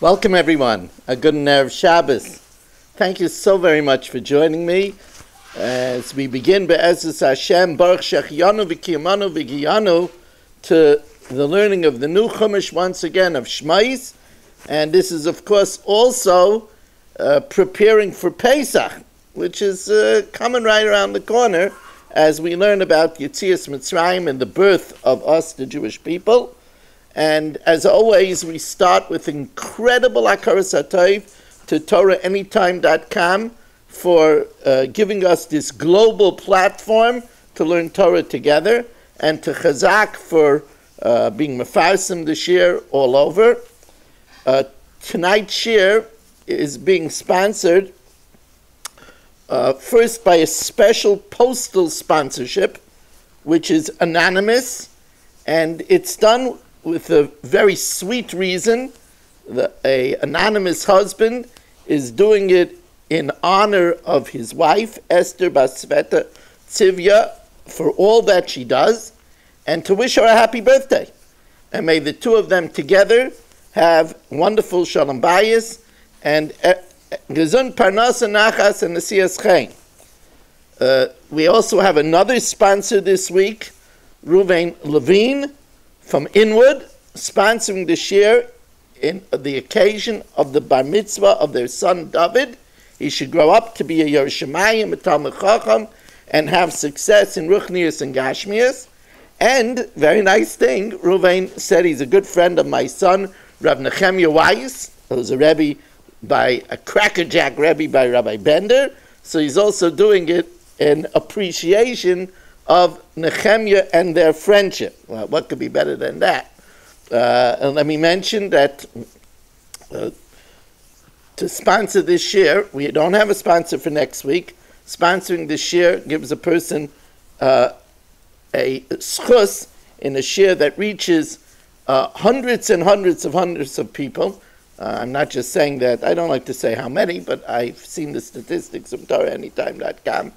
Welcome, everyone. A good Erev Shabbos. Thank you so very much for joining me as we begin Be'ezus Hashem Baruch Shechianu V'Kiyamanu V'Giyanu to the learning of the new Chumash once again of Shmais, and this is of course also uh, preparing for Pesach, which is uh, coming right around the corner as we learn about Yitzias Mitzrayim and the birth of us, the Jewish people. And as always, we start with incredible Akaras HaTayv to TorahAnytime.com for uh, giving us this global platform to learn Torah together, and to Chazak for uh, being Mefarsim this year all over. Uh, tonight's year is being sponsored uh, first by a special postal sponsorship, which is anonymous, and it's done with a very sweet reason. The, a anonymous husband is doing it in honor of his wife, Esther Basveta Tzivya, for all that she does, and to wish her a happy birthday. And may the two of them together have wonderful shalom bayis and eh, eh, gezun parnasa nachas and nesiyas chayin. Uh, we also have another sponsor this week, Ruvain Levine from Inwood, sponsoring the share in the occasion of the bar mitzvah of their son David. He should grow up to be a Yerei Shamayim, a Talmud Chacham, and have success in Ruchnius and Gashmias. And, very nice thing, Ruvain said he's a good friend of my son, Rav Nechemia Weiss, who's a Rebbe by, a crackerjack Rebbe by Rabbi Bender. So he's also doing it in appreciation of Nehemiah and their friendship. Well, what could be better than that? Uh, and let me mention that uh, to sponsor this year, we don't have a sponsor for next week. Sponsoring this year gives a person uh, a schus in a share that reaches uh, hundreds and hundreds of hundreds of people. Uh, I'm not just saying that, I don't like to say how many, but I've seen the statistics of TorahAnytime.com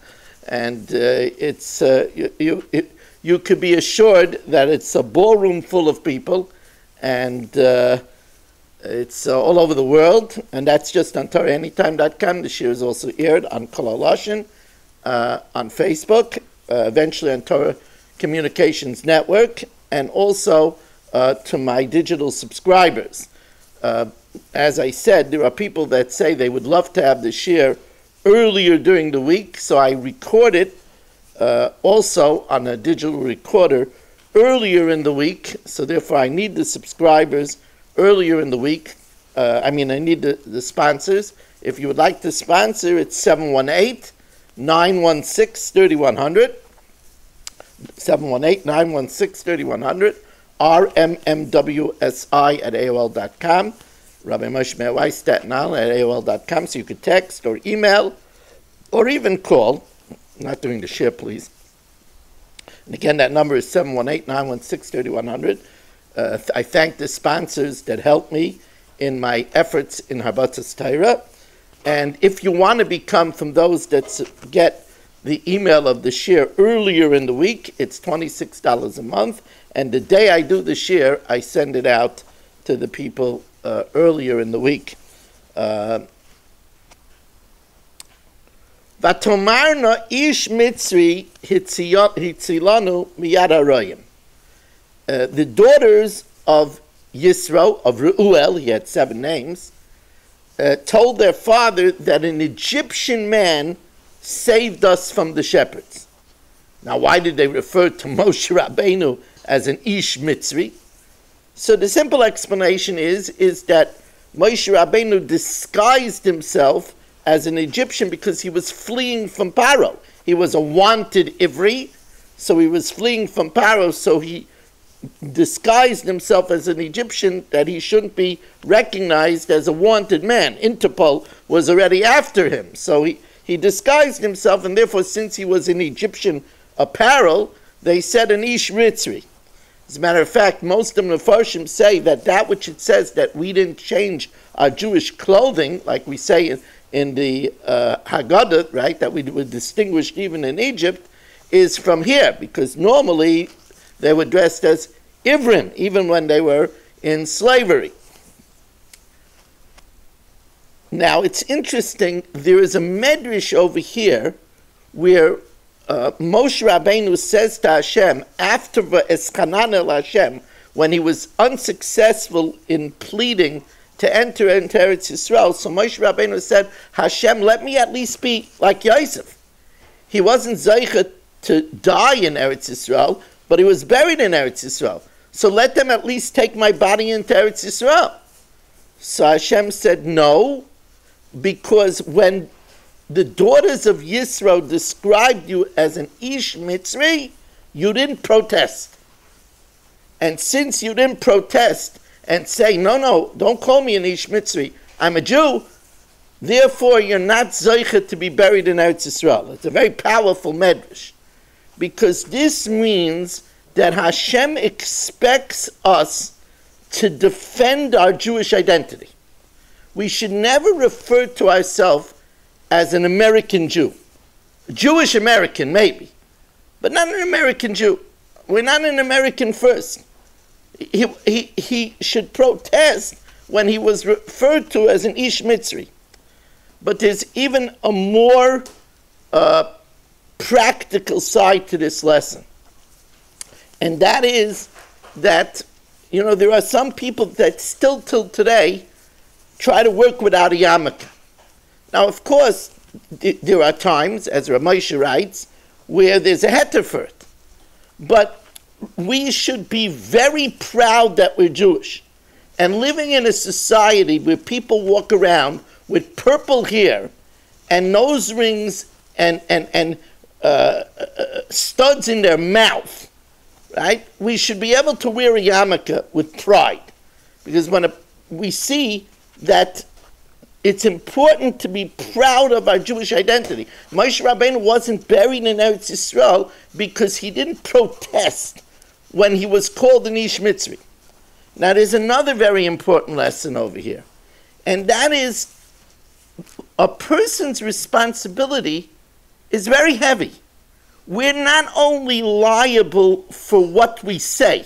and uh, it's uh, you, you, you could be assured that it's a ballroom full of people, and uh, it's uh, all over the world, and that's just on TorahAnytime.com. The show is also aired on Kol uh, on Facebook, uh, eventually on Torah Communications Network, and also to my digital subscribers. as I said, there are people that say they would love to have the share earlier during the week, so I record it uh, also on a digital recorder earlier in the week. So therefore, I need the subscribers earlier in the week. Uh, I mean, I need the, the sponsors. If you would like to sponsor, it's 718 916 3100. 718 916 3100. RMMWSI at AOL.com. Rabbi Moshe Weiss, Staten Island at AOL.com, so you could text or email or even call. not doing the share, please. And again, that number is 718 916 3100. Uh, I thank the sponsors that helped me in my efforts in Harbatas Taira. And if you want to become from those that get the email of the share earlier in the week, it's $26 a month. And the day I do the share, I send it out to the people uh, earlier in the week. Uh, Vatomarna ish mitzri. Uh, the daughters of Yisro, of Reuel, he had seven names, uh, told their father that an Egyptian man saved us from the shepherds. Now, why did they refer to Moshe Rabbeinu as an Ish Mitzri? So the simple explanation is, is that Moshe Rabbeinu disguised himself as an Egyptian because he was fleeing from Paro. He was a wanted Ivri, so he was fleeing from Paro, so he disguised himself as an Egyptian that he shouldn't be recognized as a wanted man. Interpol was already after him, so he, he disguised himself, and therefore, since he was in Egyptian apparel, they said an Ish Mitzri. As a matter of fact, most of the Mepharshim say that that which it says that we didn't change our Jewish clothing, like we say in, in the uh, Haggadah, right, that we were distinguished even in Egypt, is from here, because normally they were dressed as Ivrim, even when they were in slavery. Now it's interesting. There is a medrash over here where uh, Moshe Rabbeinu says to Hashem after Eschanan el Hashem when he was unsuccessful in pleading to enter into Eretz Yisrael. So Moshe Rabbeinu said, Hashem, let me at least be like Yosef. He wasn't zeichet to die in Eretz Yisrael, but he was buried in Eretz Yisrael. So let them at least take my body into Eretz Yisrael. So Hashem said, no, because when the daughters of Yisro described you as an Ish Mitzri, you didn't protest. And since you didn't protest and say, no, no, don't call me an Ish Mitzri, I'm a Jew, therefore you're not Zoichet to be buried in Eretz Yisrael. It's a very powerful medrash. Because this means that Hashem expects us to defend our Jewish identity. We should never refer to ourselves as an American Jew. Jewish American, maybe, but not an American Jew. We're not an American first. He, he, he should protest when he was referred to as an Ish Mitzri. But there's even a more uh, practical side to this lesson. And that is that, you know, there are some people that still till today try to work without a yarmulke. Now, of course, th- there are times, as Ramosha writes, where there's a heter for it. But we should be very proud that we're Jewish. And living in a society where people walk around with purple hair and nose rings and, and, and uh, uh, studs in their mouth, right? We should be able to wear a yarmulke with pride. Because when a, we see that it's important to be proud of our Jewish identity. Moshe Rabbeinu wasn't buried in Eretz Yisrael because he didn't protest when he was called an Ish Mitzri. Now, there's another very important lesson over here, and that is a person's responsibility is very heavy. We're not only liable for what we say,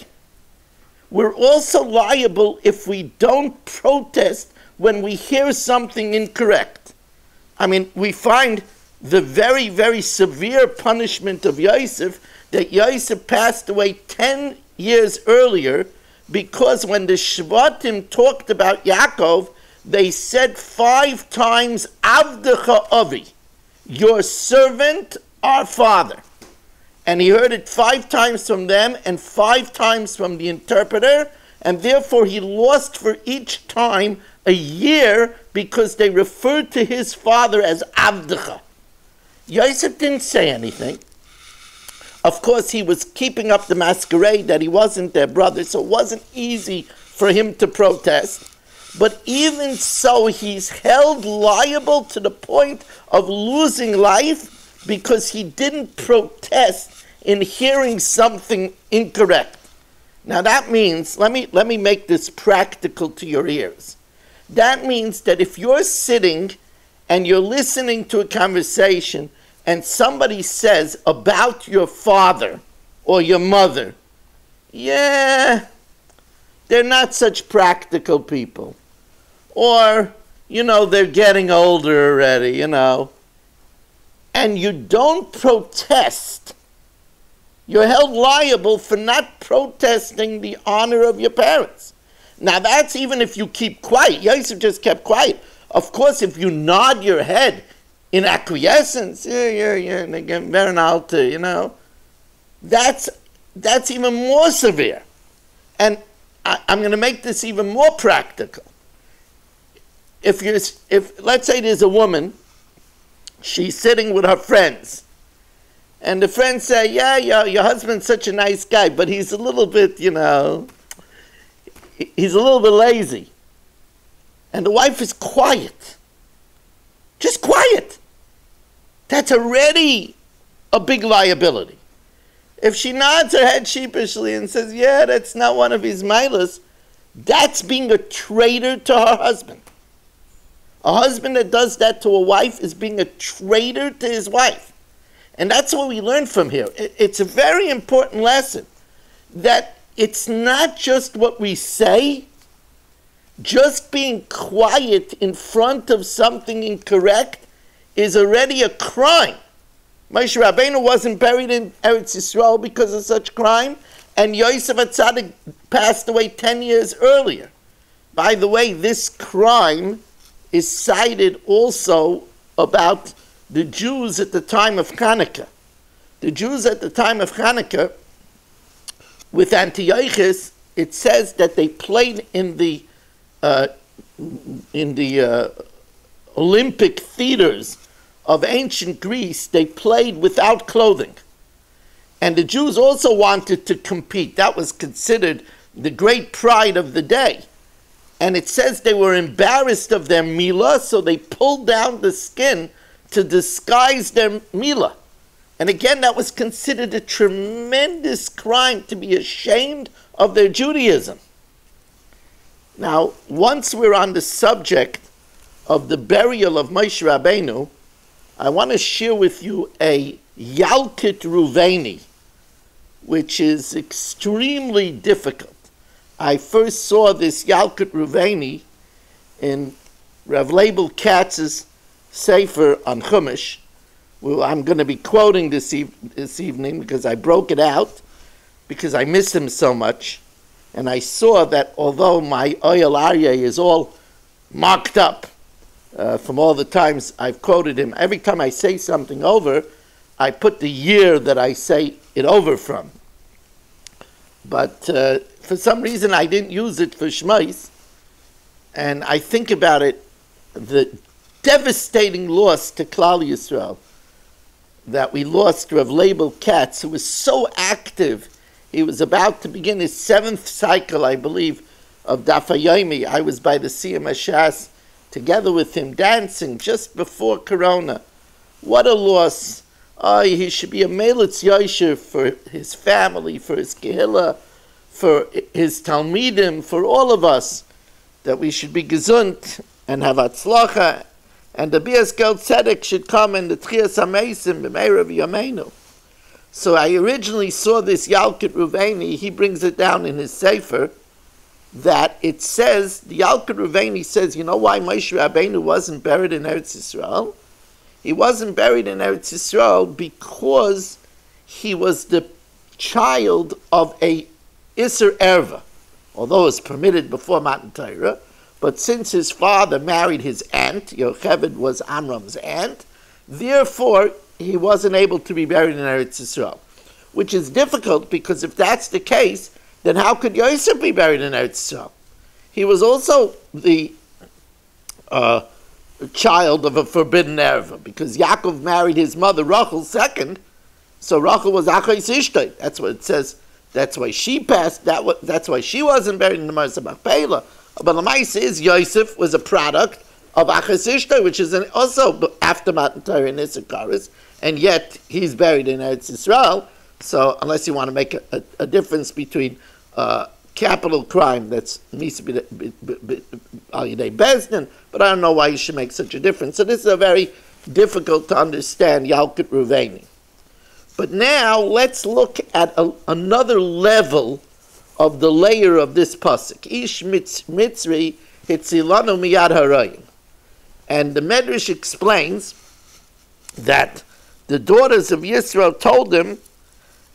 we're also liable if we don't protest when we hear something incorrect. I mean, we find the very, very severe punishment of Yosef that Yosef passed away 10 years earlier because when the Shvatim talked about Yaakov, they said five times, Avdecha Avi, your servant, our father. And he heard it five times from them and five times from the interpreter, and therefore he lost for each time a year because they referred to his father as Avdecha. Yosef didn't say anything. Of course, he was keeping up the masquerade that he wasn't their brother, so it wasn't easy for him to protest. But even so, he's held liable to the point of losing life because he didn't protest in hearing something incorrect. Now that means, let me, let me make this practical to your ears. That means that if you're sitting and you're listening to a conversation and somebody says about your father or your mother, yeah, they're not such practical people. Or, you know, they're getting older already, you know. And you don't protest. You're held liable for not protesting the honor of your parents. Now that's even if you keep quiet. Yosef just kept quiet. Of course, if you nod your head in acquiescence, yeah, yeah, yeah, and again, very alta, you know, that's that's even more severe. And I, I'm going to make this even more practical. If you, if let's say there's a woman, she's sitting with her friends, and the friends say, "Yeah, your your husband's such a nice guy, but he's a little bit, you know." He's a little bit lazy. And the wife is quiet. Just quiet. That's already a big liability. If she nods her head sheepishly and says, Yeah, that's not one of his milas, that's being a traitor to her husband. A husband that does that to a wife is being a traitor to his wife. And that's what we learn from here. It's a very important lesson that it's not just what we say, just being quiet in front of something incorrect is already a crime. Moshe Rabbeinu wasn't buried in Eretz Yisrael because of such crime, and Yosef Atzadik passed away 10 years earlier. By the way, this crime is cited also about the Jews at the time of Hanukkah. The Jews at the time of Hanukkah, with Antiochus, it says that they played in the uh, in the uh, Olympic theaters of ancient Greece. They played without clothing, and the Jews also wanted to compete. That was considered the great pride of the day. And it says they were embarrassed of their mila, so they pulled down the skin to disguise their mila. And again, that was considered a tremendous crime to be ashamed of their Judaism. Now, once we're on the subject of the burial of Moshe Rabbeinu, I want to share with you a Yalkut Ruveni, which is extremely difficult. I first saw this Yalkut Ruveni in Rav Leibel Katz's Sefer on Chumash. Well, I'm going to be quoting this, e- this evening because I broke it out because I miss him so much. And I saw that although my Oyel Aryeh is all marked up uh, from all the times I've quoted him, every time I say something over, I put the year that I say it over from. But uh, for some reason I didn't use it for Shmais, and I think about it, the devastating loss to Klal Yisrael that we lost Rav Label Katz, who was so active. He was about to begin his seventh cycle, I believe, of Dafayomi. I was by the Ashas together with him dancing just before Corona. What a loss. Oh, he should be a Melitz Yosher for his family, for his Kehillah, for his Talmidim, for all of us, that we should be gesund and have atzlacha, and the Bias Goel Tzedek should come in the Tchias HaMeisim of Yameinu. So I originally saw this Yalkut Ruveni, he brings it down in his Sefer, that it says, the Yalkut Ruveni says, you know why Moshe Rabbeinu wasn't buried in Eretz Yisrael? He wasn't buried in Eretz Yisrael because he was the child of a Isser Erva, although it was permitted before Matan Torah, but since his father married his aunt, Yocheved was Amram's aunt, therefore he wasn't able to be buried in Eretz Yisrael, which is difficult because if that's the case, then how could Yosef be buried in Eretz Yisrael? He was also the uh, child of a forbidden Erva because Yaakov married his mother Rachel second, so Rachel was Achais Ishtay. That's what it says that's why she passed. That that's why she wasn't buried in the Marsa Machpelah. But mice is Yosef was a product of Achasishta, which is an, also after Matan Torah in Issachar, and yet he's buried in Eretz Yisrael. So unless you want to make a, a, a difference between uh, capital crime that's Misa Bezdin, but I don't know why you should make such a difference. So this is a very difficult to understand Yalkut Ruveni. But now let's look at a, another level of the layer of this pasuk. Ish mitzri hitzilanu miyad harayim. And the Medrash explains that the daughters of Yisrael told him,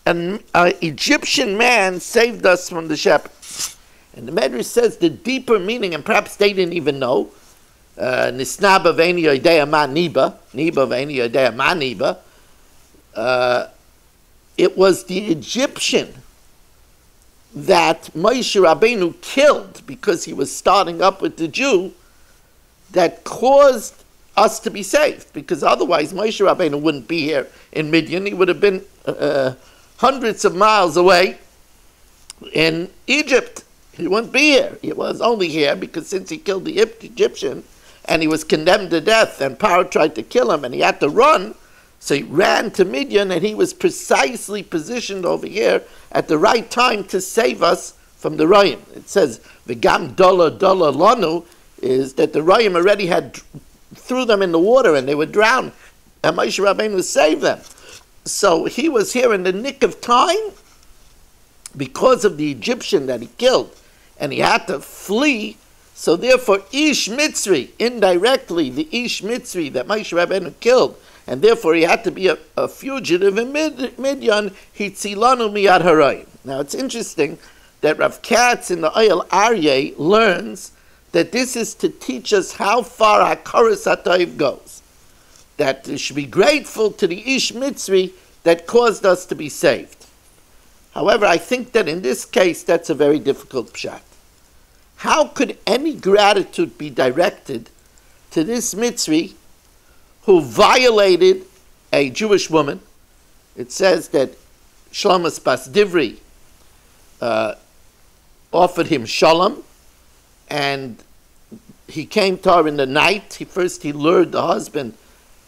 an Egyptian man saved us from the shepherds. And the Medrash says the deeper meaning, and perhaps they didn't even know, uh, Nisnaba v'eni yodea ma niba, niba v'eni yodea ma niba, uh, it was the Egyptian that Moshe Rabbeinu killed because he was starting up with the Jew that caused us to be saved. Because otherwise, Moshe Rabbeinu wouldn't be here in Midian. He would have been uh, hundreds of miles away in Egypt. He wouldn't be here. He was only here because since he killed the Egyptian and he was condemned to death and Pharaoh tried to kill him and he had to run, so he ran to Midian and he was precisely positioned over here at the right time to save us from the Rayim. It says, V'gam dola dola lanu, is that the Rayim already had threw them in the water and they were drowned. And Moshe Rabbeinu saved them. So he was here in the nick of time because of the Egyptian that he killed. And he had to flee So therefore, Ish Mitzri, indirectly, the Ish Mitzri that Moshe Rabbeinu killed, and therefore he had to be a, a fugitive in Mid, Midyan, Hitzilanu Miyad Harayim. Now it's interesting that Rav Katz in the Oyel Aryeh learns that this is to teach us how far Hakaras HaTayv goes. That we should be grateful to the Ish Mitzri that caused us to be saved. However, I think that in this case, that's a very difficult pshat. How could any gratitude be directed to this Mitzri who violated a Jewish woman? It says that Shlomas Bas Divri uh, offered him shalom, and he came to her in the night. He, first, he lured the husband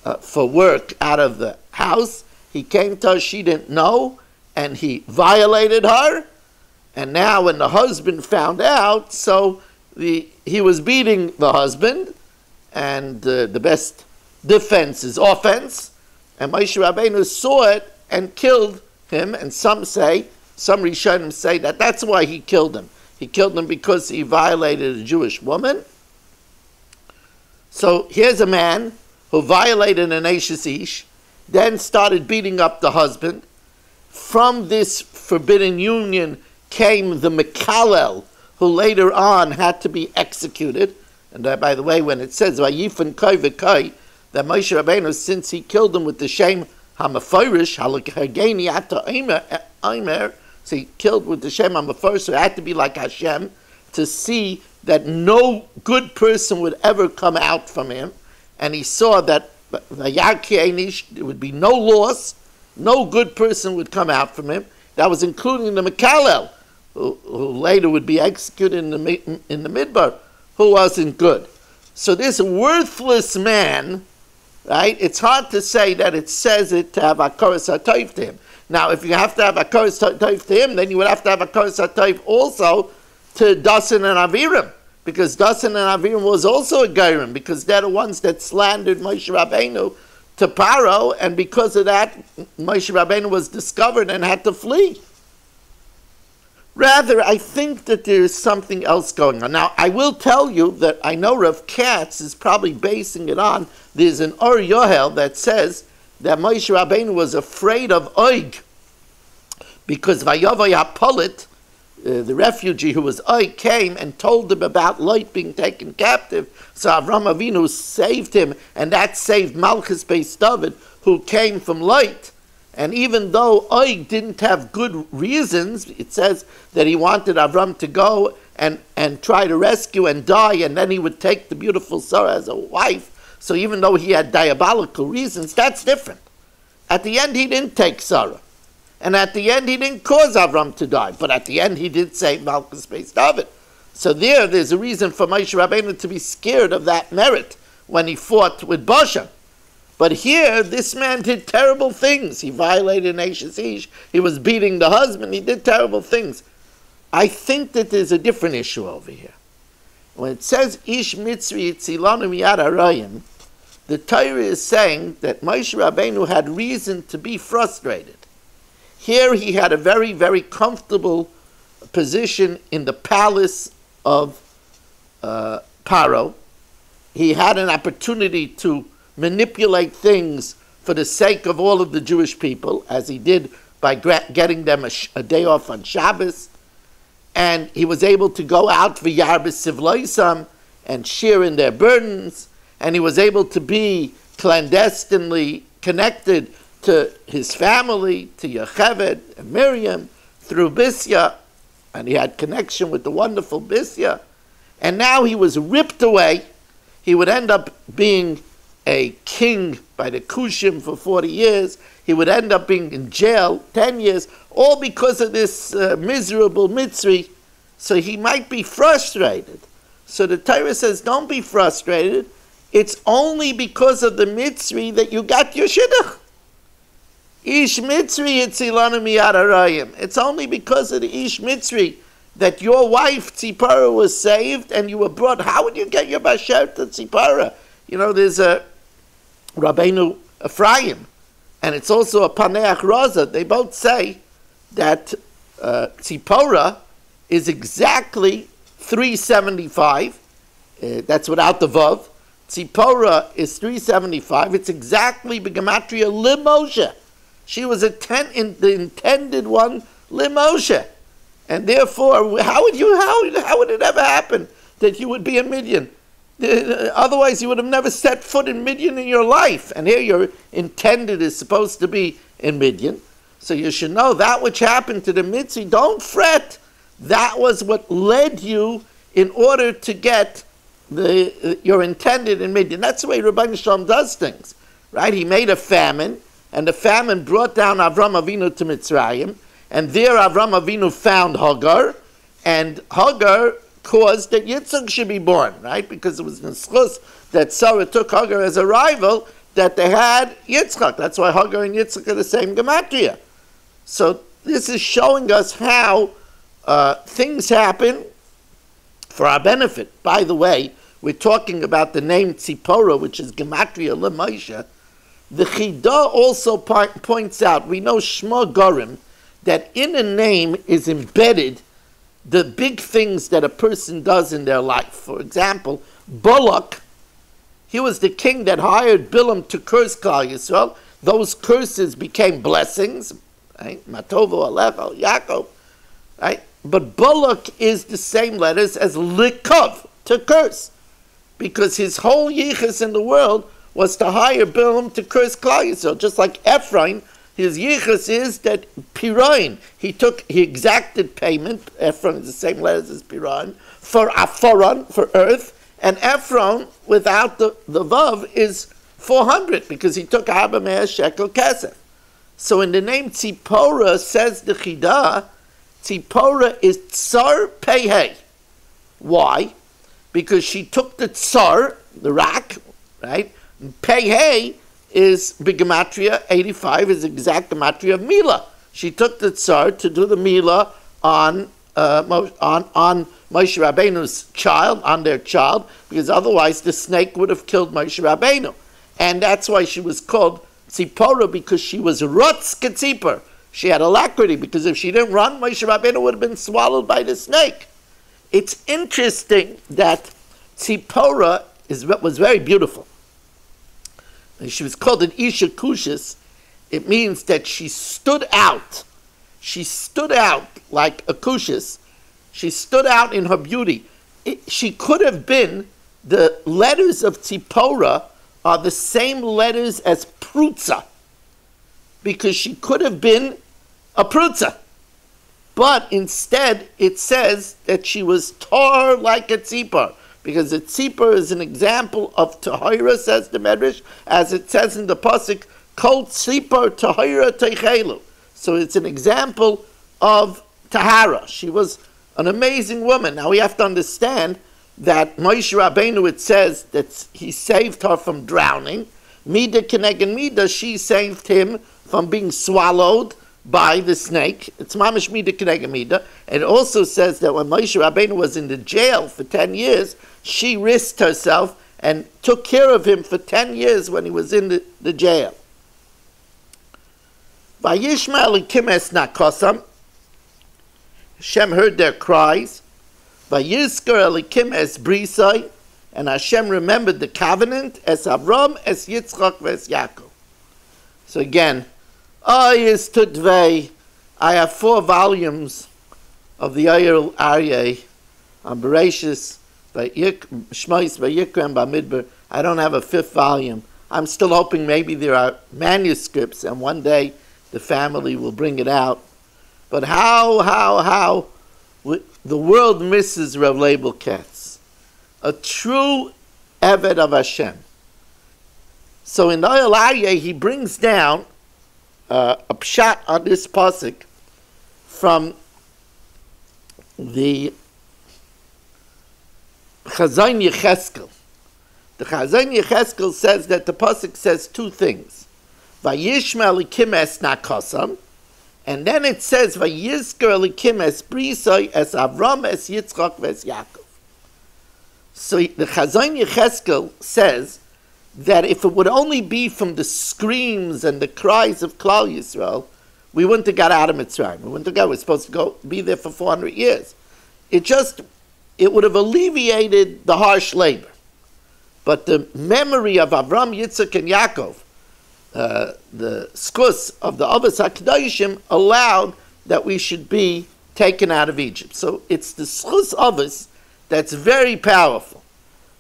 uh, for work out of the house. He came to her, she didn't know, and he violated her and now, when the husband found out, so the, he was beating the husband, and uh, the best defense is offense. And Moshe Rabbeinu saw it and killed him. And some say, some Rishonim say that that's why he killed him. He killed him because he violated a Jewish woman. So here's a man who violated an Ashes Ish, then started beating up the husband. From this forbidden union, came the Mekalel, who later on had to be executed. And uh, by the way, when it says that Moshe Rabbeinu, since he killed him with the shame Hamafirish, Halakageni Ata Aimer, so he killed with the Shem Hamafirish, so it had to be like Hashem to see that no good person would ever come out from him. And he saw that there would be no loss, no good person would come out from him. That was including the Mekalel who, who later would be executed in the, in the Midbar, who wasn't good. So this worthless man, right, it's hard to say that it says it to have Akaras HaTayv to him. Now, if you have to have Akaras HaTayv to him, then you would have to have Akaras HaTayv also to Dasan and Aviram. Because Dasan and Aviram was also a Gairim, because they're the ones that slandered Moshe Rabbeinu to Paro, and because of that, Moshe Rabbeinu was discovered and had to flee. Rather, I think that there is something else going on. Now, I will tell you that I know Rav Katz is probably basing it on. There's an Or Yohel that says that Moshe Rabbeinu was afraid of Oig because Vayavoy Apolit, uh, the refugee who was Oig, came and told him about Lot being taken captive. So Avram Avinu saved him, and that saved Malchus Beis David, who came from Lot. And even though Oig didn't have good reasons, it says that he wanted Avram to go and, and try to rescue and die, and then he would take the beautiful Sarah as a wife. So even though he had diabolical reasons, that's different. At the end, he didn't take Sarah. And at the end, he didn't cause Avram to die. But at the end, he did save Malchus Beis David. So there, there's a reason for Moshe Rabbeinu to be scared of that merit when he fought with Bashan. But here, this man did terrible things. He violated Ish. He was beating the husband. He did terrible things. I think that there's a different issue over here. When it says Ish Mitzri Yitzilanu Miyad Arayim, the Torah is saying that Moshe Rabbeinu had reason to be frustrated. Here he had a very, very comfortable position in the palace of uh, Paro. He had an opportunity to manipulate things for the sake of all of the Jewish people, as he did by getting them a, a day off on Shabbos. And he was able to go out for Yarbis Sivloisam and share in their burdens. And he was able to be clandestinely connected to his family, to Yocheved and Miriam, through Bisya. And he had connection with the wonderful Bisya. And now he was ripped away. He would end up being a king by the Kushim for 40 years. He would end up being in jail 10 years, all because of this uh, miserable Mitzri. So he might be frustrated. So the Torah says, don't be frustrated. It's only because of the Mitzri that you got your Shidduch. Ish Mitzri Yitzilana Miyad It's only because of the Ish Mitzri that your wife Tzipora was saved and you were brought. How would you get your Basher to Tzipora? You know, there's a Rabbeinu Ephraim, and it's also a Paneach Raza. They both say that uh, Tzipora is exactly 375, Uh, that's without the Vav. Tzipora is 375. It's exactly Begamatria Limoshe. She was a ten, in, the intended one, Limoshe. And therefore, how would you how, how would it ever happen that you would be a Midian? Uh, otherwise, you would have never set foot in Midian in your life. And here, your intended is supposed to be in Midian. So you should know that which happened to the Mitzri. Don't fret. That was what led you in order to get the uh, your intended in Midian. That's the way Rabbi Shalom does things, right? He made a famine, and the famine brought down Avram Avinu to Mitzrayim, and there Avram Avinu found Hagar, and Hagar caused that Yitzchak should be born, right? Because it was in Schus that Sarah took Hagar as a rival, that they had Yitzchak. That's why Hagar and Yitzchak are the same gematria. So this is showing us how uh, things happen for our benefit. By the way, we're talking about the name Tzipora, which is gematria Lemaisha. The Chida also points out, we know Shma Gorim, that in a name is embedded the big things that a person does in their life. For example, Balak, he was the king that hired Bilam to curse Klal Yisrael. Those curses became blessings, right? Matovo, Alecho, Yaakov, right? But Balak is the same letters as Likov, to curse, because his whole yichus in the world was to hire Bilam to curse Klal Yisrael, just like Ephron his yichus is that Pirain, he took, he exacted payment, Ephron is the same letters as Pirain, for Aforon, for earth, and Ephron, without the, the Vav, is 400, because he took Abba Shekel Kesef. So in the name Tzipora, says the Chida, Tzipora is Tsar Pehe. Why? Because she took the Tsar, the Rak, right? Pehe is Bigamatria 85 is exact gematria of Mila. She took the tsar to do the Mila on uh, on on Moshe Rabbeinu's child, on their child, because otherwise the snake would have killed Moshe Rabbeinu. And that's why she was called Tzipora, because she was Rutz Ketzipor. She had alacrity, because if she didn't run, Moshe Rabbeinu would have been swallowed by the snake. It's interesting that Tzipora is, was very beautiful she was called an Isha Kushis, it means that she stood out. She stood out like a Kushis. She stood out in her beauty. It, she could have been, the letters of Tzipora are the same letters as Prutza, because she could have been a Prutza. But instead, it says that she was tar like a tzipor because the tzipor is an example of tahira, says the Medrash, as it says in the pasuk, "Kol tzipor tahira teichelu." So it's an example of tahara. She was an amazing woman. Now we have to understand that Moshe Rabbeinu, it says that he saved her from drowning. Mida Kenegan Mida, she saved him from being swallowed by the snake. It's Mamish Mida Mida. It also says that when Moshe Rabbeinu was in the jail for 10 years, she risked herself and took care of him for 10 years when he was in the, the jail. Vayishma Elikimes Nakosam, Hashem heard their cries. Vayiskar Elikim es Brisai, and Hashem remembered the covenant as Avram, as Yitzchak, as Yaakov. So again, I is Tudvei. I have four volumes of the Ayr Aryeh on Bereshis Shmois Vayikram Bamidbar. I don't have a fifth volume. I'm still hoping maybe there are manuscripts and one day the family will bring it out. But how, how, how the world misses Rav Leibel Katz. A true Eved of Hashem. So in the Ayah, he brings down uh, a pshat on this pasuk from the Chazon Yecheskel. The Chazon Yecheskel says that the pasuk says two things: Vayishma elikim es nakosam, and then it says Vayizker elikim es brisoi es Avram es Yitzchak es Yaakov. So the Chazon Yecheskel says that if it would only be from the screams and the cries of Klal Yisrael, we wouldn't have got out of Mitzrayim. We wouldn't have got. We're supposed to go be there for 400 years. It just it would have alleviated the harsh labor. But the memory of Avram, Yitzchak, and Yaakov, uh, the skus of the Avos HaKadoshim, allowed that we should be taken out of Egypt. So it's the skus Avos that's very powerful.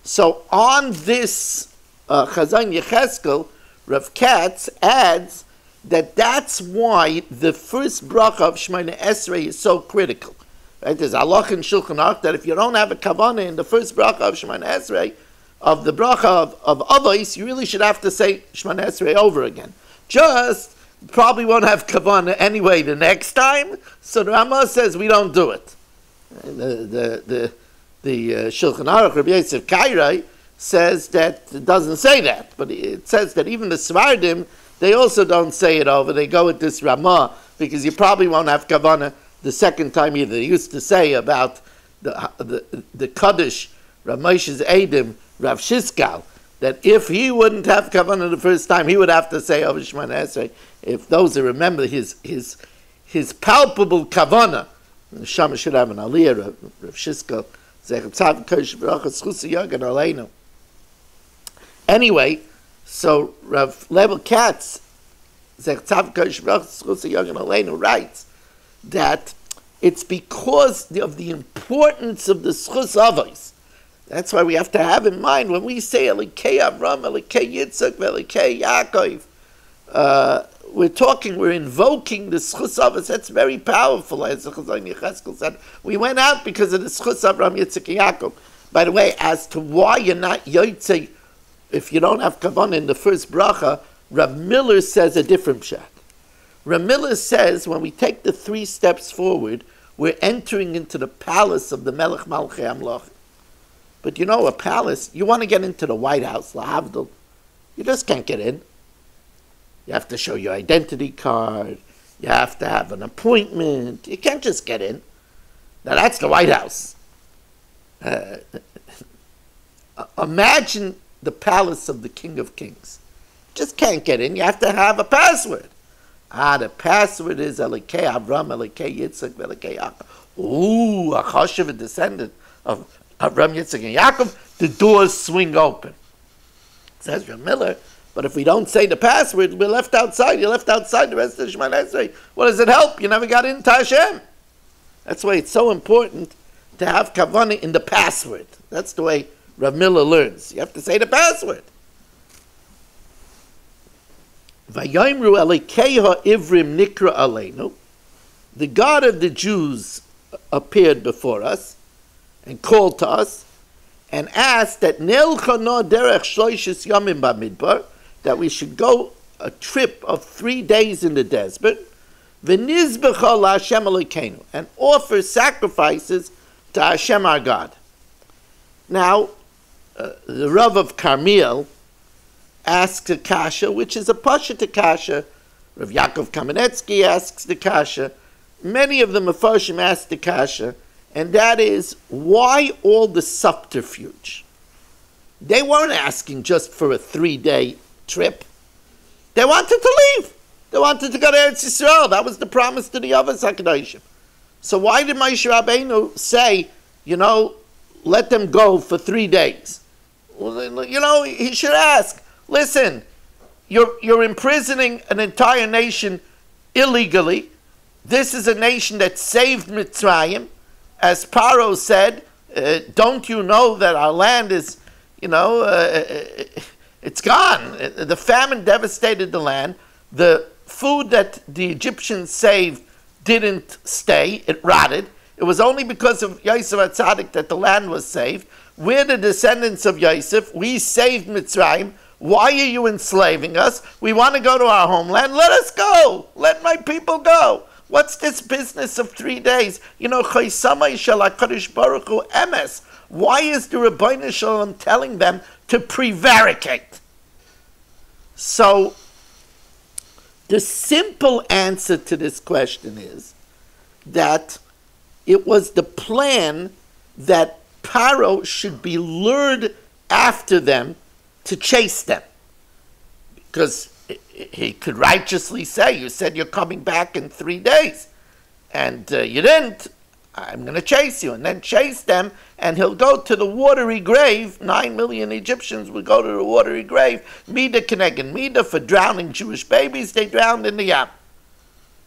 So on this uh, Chazon Yecheskel, Rav Katz adds that that's why the first bracha of Shemona Esrei is so critical. Right? There's Allah in Shulchan Aruch that if you don't have a kavanah in the first bracha of Shemona Esrei, of the bracha of, of Avos, you really should have to say Shemona Esrei over again. Just probably won't have kavanah anyway the next time, so the Ramah says we don't do it. The, the, the, the uh, Shulchan Aruch, Rabbi Yosef Karo, says that doesn't say that, but it says that even the Svardim, they also don't say it over. They go with this Ramah because you probably won't have kavanah the second time either. They used to say about the the, the Kaddish, Ramesh's Adim, Rav Shiskal, that if he wouldn't have kavanah the first time, he would have to say over Shemona Esrei. If those who remember his his his palpable kavanah, the Shama should have an aliyah, Rav, Shiskal, Zechat Kosh Baruch Aleinu. Anyway, so Rav Lebel Katz, Zechat Kosh Baruch Yagan Aleinu writes that it's because of the importance of the schus avos. That's why we have to have in mind when we say Elikei Avram, Elikei Yitzchak, Elikei Yaakov. Uh, we're talking, we're invoking the schus avos. That's very powerful, as the Chazon Yecheskel said. We went out because of the schus Avram, Yitzchak, Yaakov. By the way, as to why you're not Yotzei, if you don't have kavanah in the first bracha, Rav Miller says a different pshat. Rav Miller says when we take the three steps forward, we're entering into the palace of the Melech Malchei Amlach. But you know, a palace, you want to get into the White House, Lahavdil, you just can't get in. You have to show your identity card. You have to have an appointment. You can't just get in. Now that's the White House. Uh, imagine the palace of the King of Kings. Just can't get in. You have to have a password. Ah, the password is Elikei Avram, Elikei Yitzchak, Elikei Yaakov. Ooh, a Choshev, a descendant of Avram, Yitzchak, and Yaakov. The doors swing open. Says Rav Miller, but if we don't say the password, we're left outside. You're left outside the rest of the Shema Esrei. What does it help? You never got into Hashem. That's why it's so important to have kavanah in the password. That's the way Rav Miller learns. You have to say the password. Vayimru Elikeha Ivrim Nikra Aleinu. The God of the Jews appeared before us and called to us and asked that Nelcha no derech shloishis yamim bamidbar that we should go a trip of three days in the desert v'nizbecha Hashem Elokeinu and offer sacrifices to Hashem our God. Now, the Rav of Carmel asks a kasha, which is a pasha to kasha. Rav Yaakov Kamenetsky asks the kasha. Many of the Mefarshim ask the kasha, and that is why all the subterfuge? They weren't asking just for a three-day trip. They wanted to leave. They wanted to go to Eretz Yisrael. That was the promise to the Avos Hakadoshim. So why did Moshe Rabbeinu say, you know, let them go for three days? You know, he should ask, Listen, you're, you're imprisoning an entire nation illegally. This is a nation that saved Mitzrayim. As Paro said, uh, don't you know that our land is, you know, uh, uh it's gone. The famine devastated the land. The food that the Egyptians saved didn't stay, it rotted. It was only because of Yosef Atzadik that the land was saved. We're the descendants of Yosef. We saved Mitzrayim. Why are you enslaving us? We want to go to our homeland. Let us go. Let my people go. What's this business of three days? You know, emes. Why is the Rabbeinu Shalom telling them to prevaricate? So, the simple answer to this question is that it was the plan that Paro should be lured after them to chase them. Because he could righteously say, You said you're coming back in three days, and uh, you didn't. I'm going to chase you, and then chase them, and he'll go to the watery grave. Nine million Egyptians would go to the watery grave. Mida Kenegin Mida for drowning Jewish babies, they drowned in the Yam.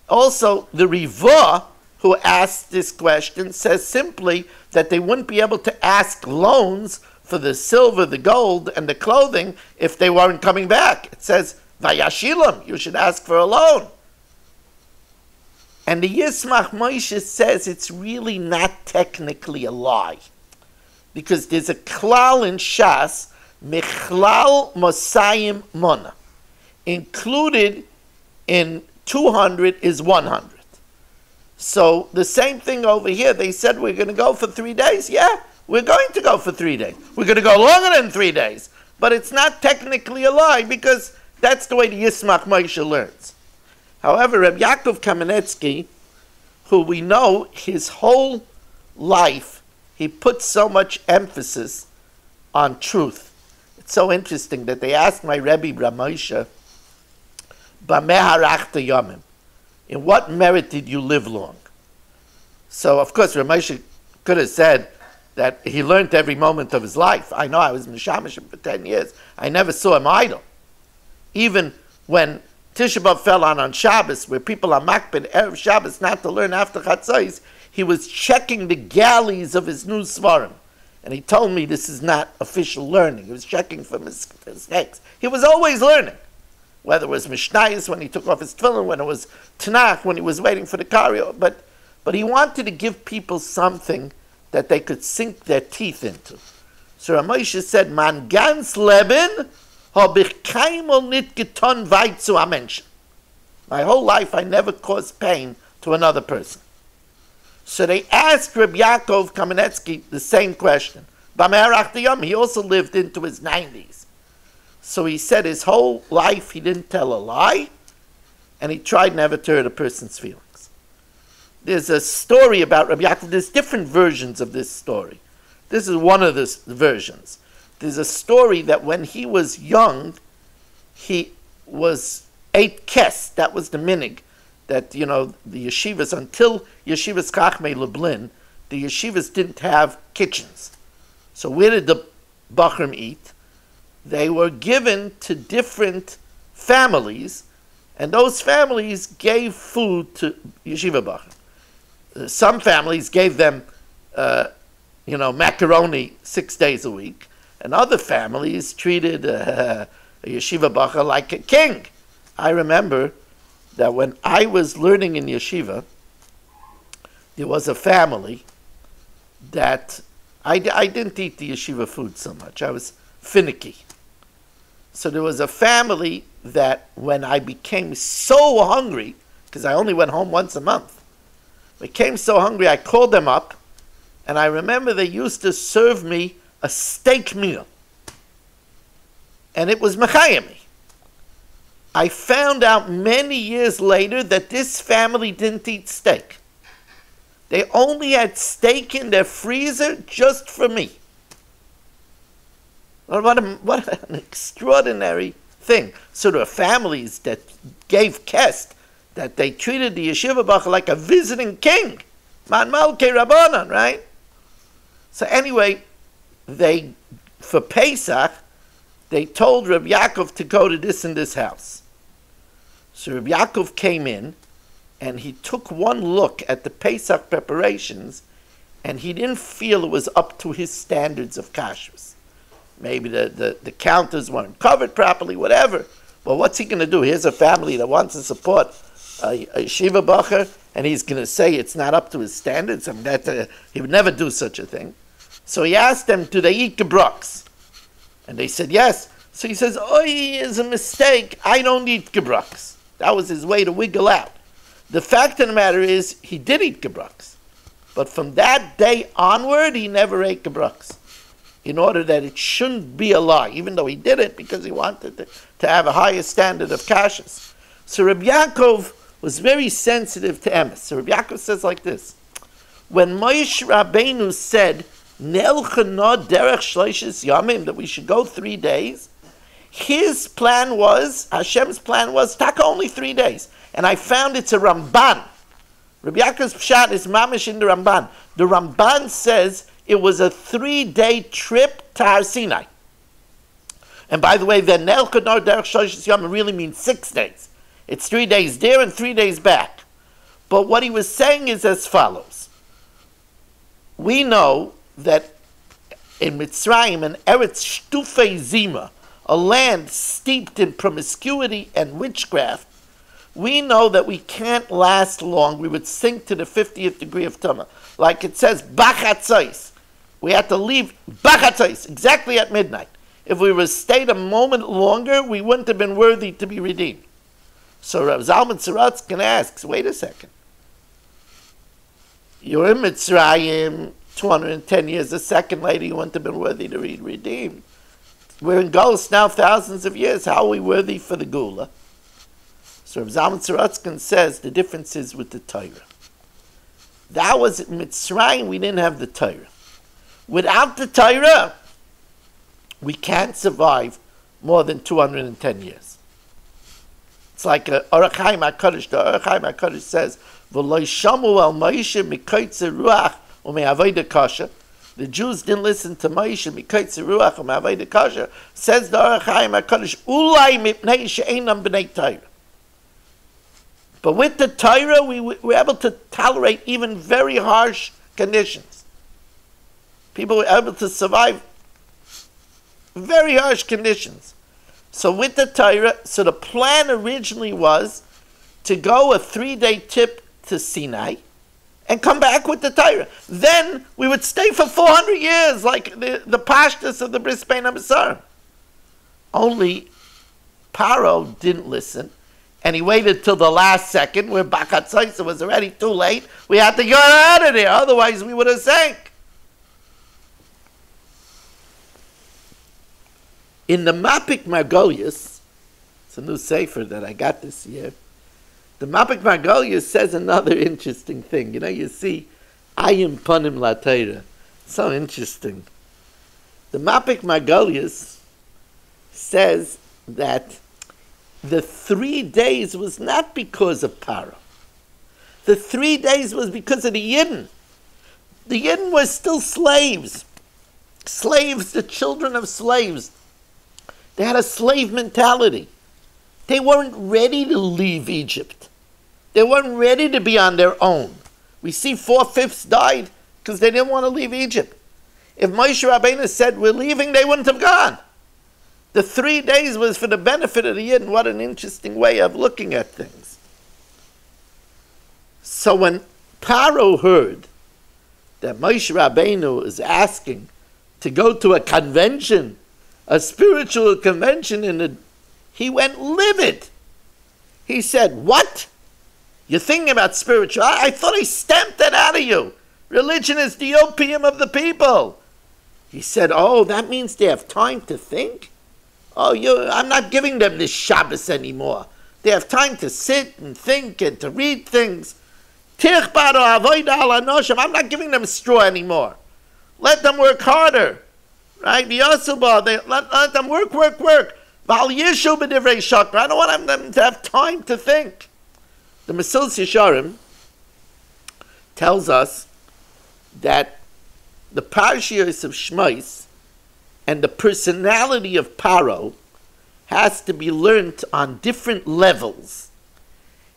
Also, the Rivah, who asked this question, says simply that they wouldn't be able to ask loans for the silver, the gold, and the clothing if they weren't coming back. It says, Vayashilam, you should ask for a loan. And the Yismach Moshe says it's really not technically a lie. Because there's a klal in Shas, Michlal Mosayim Mona. Included in 200 is 100. So the same thing over here. They said we're going to go for three days. Yeah, we're going to go for three days. We're going to go longer than three days. But it's not technically a lie because that's the way the Yismach Moshe learns. However, Reb Yaakov Kamenetsky, who we know his whole life, he put so much emphasis on truth. It's so interesting that they asked my Rebbe Bramosha, Bameharachta Yomim, in what merit did you live long? So, of course, Ramosha could have said that he learned every moment of his life. I know I was in Mishamishim for 10 years. I never saw him idle. Even when Tisha B'Av fell on on Shabbos, where people are makbid Erev Shabbos not to learn after Chatzos, he was checking the galleys of his new Svarim. And he told me this is not official learning. He was checking for mistakes. He was always learning. Whether it was Mishnayos when he took off his tefillin, when it was Tanakh when he was waiting for the Kario. But, but he wanted to give people something that they could sink their teeth into. So Ramosha said, Man ganz Leben habe ich keinmal nicht getan weit zu einem Menschen. My whole life I never caused pain to another person. So they asked Reb Yaakov Kamenetsky the same question. He also lived into his 90s. So he said his whole life he didn't tell a lie, and he tried never to hurt a person's feelings. There's a story about Rabbi Yaakov. There's different versions of this story. This is one of the versions there's a story that when he was young, he was ate kes. That was the minig. That you know the yeshivas until yeshivas Chachmei Lublin, the yeshivas didn't have kitchens. So where did the bachrim eat? They were given to different families, and those families gave food to yeshiva bachrim. Uh, some families gave them, uh, you know, macaroni six days a week and other families treated uh, a yeshiva bacha like a king. I remember that when I was learning in yeshiva, there was a family that I, I didn't eat the yeshiva food so much. I was finicky. So there was a family that when I became so hungry, because I only went home once a month, became so hungry, I called them up, and I remember they used to serve me a steak meal. And it was Mechayami. I found out many years later that this family didn't eat steak. They only had steak in their freezer just for me. What, a, what an extraordinary thing. So are families that gave Kest that they treated the yeshiva bach like a visiting king. Man Malke Rabbanan, right? So anyway, they for Pesach, they told Reb Yaakov to go to this and this house. So Reb Yaakov came in, and he took one look at the Pesach preparations, and he didn't feel it was up to his standards of kashrus. Maybe the, the, the counters weren't covered properly, whatever. But what's he going to do? Here's a family that wants to support a, a Shiva Bacher, and he's going to say it's not up to his standards. I mean, that, uh, he would never do such a thing. So he asked them, Do they eat gebrocks? And they said yes. So he says, Oh, is a mistake. I don't eat gebrocks. That was his way to wiggle out. The fact of the matter is, he did eat gebrocks. But from that day onward, he never ate gebrocks. In order that it shouldn't be a lie, even though he did it because he wanted to, to have a higher standard of kashrus. So Rabbi Yaakov was very sensitive to emes. So Rabbi Yaakov says like this: When Moshe Rabbeinu said, derech Yamim, that we should go three days. His plan was, Hashem's plan was, taka only three days. And I found it's a Ramban. Rabbi Yaakov's Pshat is mamish in the Ramban. The Ramban says it was a three-day trip to Har Sinai. And by the way, the Nelkanor Derech Shoshis Yom really means six days. It's three days there and three days back. But what he was saying is as follows. We know that in Mitzrayim and Eretz Shtufei Zima, a land steeped in promiscuity and witchcraft, we know that we can't last long. We would sink to the 50th degree of Tumah. Like it says, Bachatzais. We had to leave Bachatzais exactly at midnight. If we were stayed a moment longer, we wouldn't have been worthy to be redeemed. So Rav Zalman Sorotzkin asks, wait a second. You're in Mitzrayim 210 years a second later, you wouldn't have been worthy to be redeemed. We're in Ghost now thousands of years. How are we worthy for the Gula? So Rav Zalman Sorotzkin says the difference is with the Torah. That was Mitzrayim, we didn't have the Torah. Without the Torah, we can't survive more than 210 years. It's like a Ohr HaChaim HaKadosh. The Ohr HaChaim HaKadosh says. The Jews didn't listen to Moshe mikoitze ruach kasha. Says the HaKadosh, "Ulai mipnei she'enam b'nei Torah." But with the Torah, we were able to tolerate even very harsh conditions. People were able to survive very harsh conditions. So with the Torah, so the plan originally was to go a three-day trip to Sinai and come back with the Torah. Then we would stay for 400 years like the, the pashtas of the Bris Bein HaBesarim. Only Paro didn't listen and he waited till the last second where Bakatzaisa was already too late. We had to get out of there, otherwise we would have sank. In the Mapik Margolius, it's a new sefer that I got this year. The Mapik Margolius says another interesting thing. You know, you see, Ayim Panim Latera. So interesting. The Mapik Margolius says that the three days was not because of Paro. The three days was because of the Yidden. The Yidden were still slaves. Slaves, the children of slaves. They had a slave mentality. They weren't ready to leave Egypt. They weren't ready to be on their own. We see four fifths died because they didn't want to leave Egypt. If Moshe Rabbeinu said, We're leaving, they wouldn't have gone. The three days was for the benefit of the Yidden. What an interesting way of looking at things. So when Paro heard that Moshe Rabbeinu is asking to go to a convention a spiritual convention in a, he went livid. He said, What? You're thinking about spiritual? I, I thought I stamped that out of you. Religion is the opium of the people. He said, Oh, that means they have time to think? Oh, you, I'm not giving them this Shabbos anymore. They have time to sit and think and to read things. I'm not giving them straw anymore. Let them work harder. Right? Yasuba, they let, let them work, work, work. Val Yishu b'divrei shakra. I don't want them to have time to think. The Mesilas Yesharim tells us that the parashiyos of Shmais and the personality of Paro has to be learnt on different levels.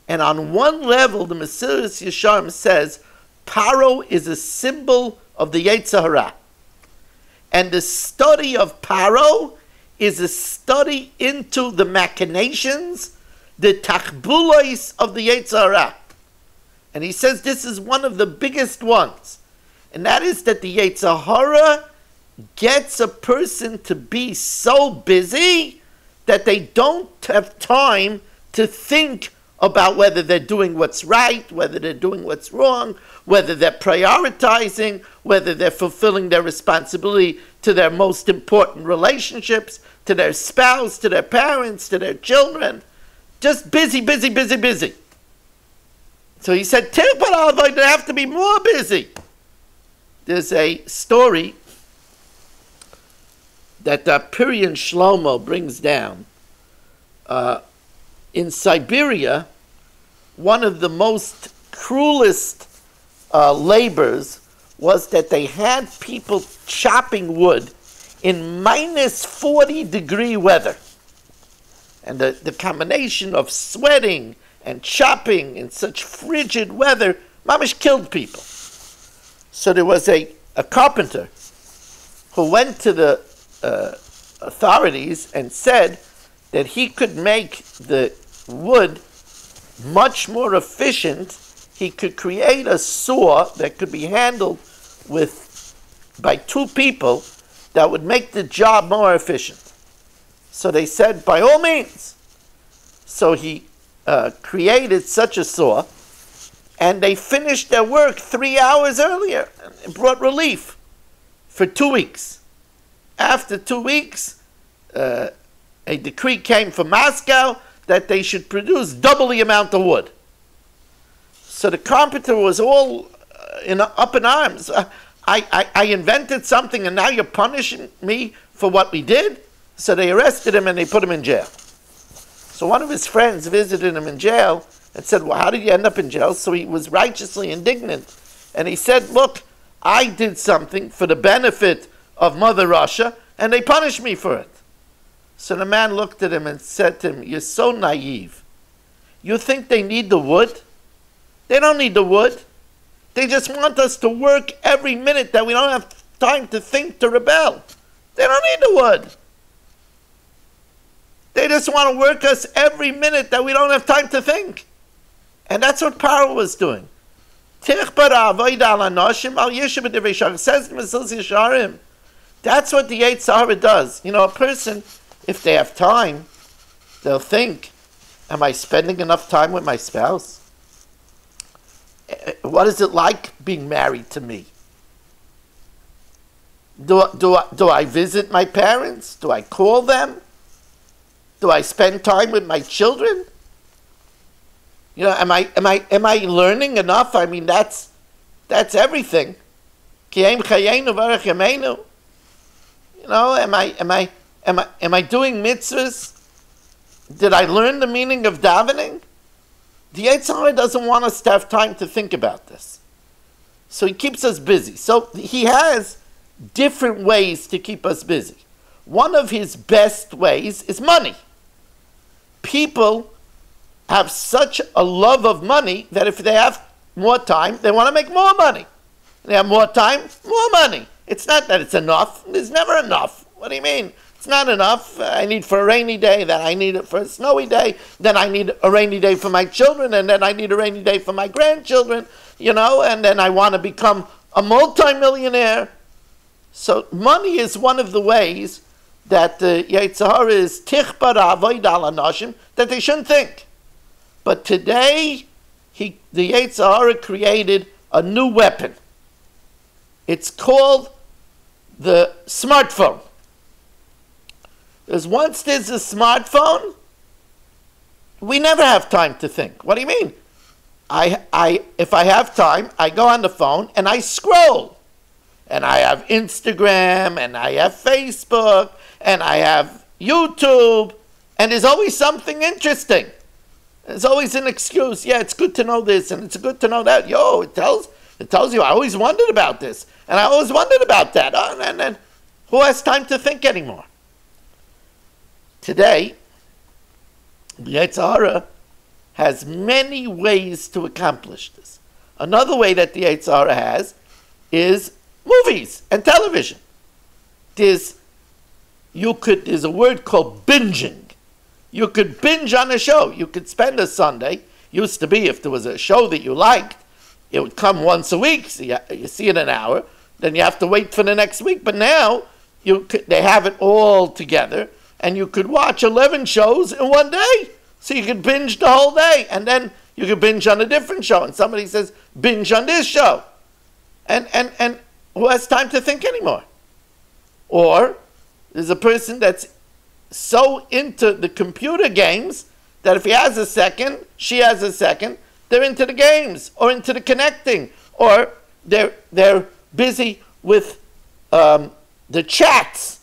And on one level, the Mesilas Yesharim says Paro is a symbol of the Yetzer Hara. And the study of Paro is a study into the machinations, the tachbulois of the Yetzer Hara. And he says this is one of the biggest ones. And that is that the Yetzer Hara gets a person to be so busy that they don't have time to think about whether they're doing what's right, whether they're doing what's wrong, whether they're prioritizing, whether they're fulfilling their responsibility to their most important relationships, to their spouse, to their parents, to their children. Just busy, busy, busy, busy. So he said, Tirpal they have to be more busy. There's a story that the Pirian Shlomo brings down. Uh, in Siberia, one of the most cruelest uh, labors was that they had people chopping wood in minus 40 degree weather. And the, the combination of sweating and chopping in such frigid weather, mamish killed people. So there was a, a carpenter who went to the uh, authorities and said that he could make the wood much more efficient. He could create a saw that could be handled with by two people that would make the job more efficient. So they said, by all means. So he uh, created such a saw, and they finished their work three hours earlier. It brought relief for two weeks. After two weeks, uh, a decree came from Moscow that they should produce double the amount of wood. So the carpenter was all uh, in, up in arms. Uh, I, I, I invented something and now you're punishing me for what we did? So they arrested him and they put him in jail. So one of his friends visited him in jail and said, Well, how did you end up in jail? So he was righteously indignant. And he said, Look, I did something for the benefit of Mother Russia, and they punished me for it. So the man looked at him and said to him, You're so naive. You think they need the wood? They don't need the wood. They just want us to work every minute that we don't have time to think to rebel. They don't need the wood. They just want to work us every minute that we don't have time to think. And that's what Paro was doing. That's what the Yetzer Hara does. You know, a person, if they have time, they'll think, Am I spending enough time with my spouse? What is it like being married to me? Do, do, do I visit my parents? Do I call them? Do I spend time with my children? You know, am I am I am I learning enough? I mean, that's that's everything. You know, am I am I am I am I doing mitzvahs? Did I learn the meaning of davening? The Yitzhak doesn't want us to have time to think about this. So he keeps us busy. So he has different ways to keep us busy. One of his best ways is money. People have such a love of money that if they have more time, they want to make more money. They have more time, more money. It's not that it's enough. There's never enough. What do you mean? It's not enough. I need for a rainy day, then I need it for a snowy day, then I need a rainy day for my children, and then I need a rainy day for my grandchildren, you know, and then I want to become a multimillionaire. So money is one of the ways that the uh, is tichbara anashim that they shouldn't think. But today, he, the Yetzer Hara created a new weapon. It's called the smartphone. Because once there's a smartphone, we never have time to think. What do you mean? I, I, if I have time, I go on the phone and I scroll. And I have Instagram and I have Facebook and I have YouTube and there's always something interesting. There's always an excuse. Yeah, it's good to know this and it's good to know that. Yo, it tells it tells you I always wondered about this and I always wondered about that. Oh, and then who has time to think anymore? Today, the has many ways to accomplish this. Another way that the Yetzer Hara has is movies and television. There's, you could, there's a word called binging. You could binge on a show. You could spend a Sunday. Used to be if there was a show that you liked, it would come once a week. So you, you see it an hour, then you have to wait for the next week. But now you could, they have it all together and you could watch 11 shows in one day. So you could binge the whole day, and then you could binge on a different show, and somebody says, binge on this show. And, and, and who has time to think anymore? Or there's a person that's so into the computer games that if he has a second, she has a second, they're into the games or into the connecting or they're, they're busy with um, the chats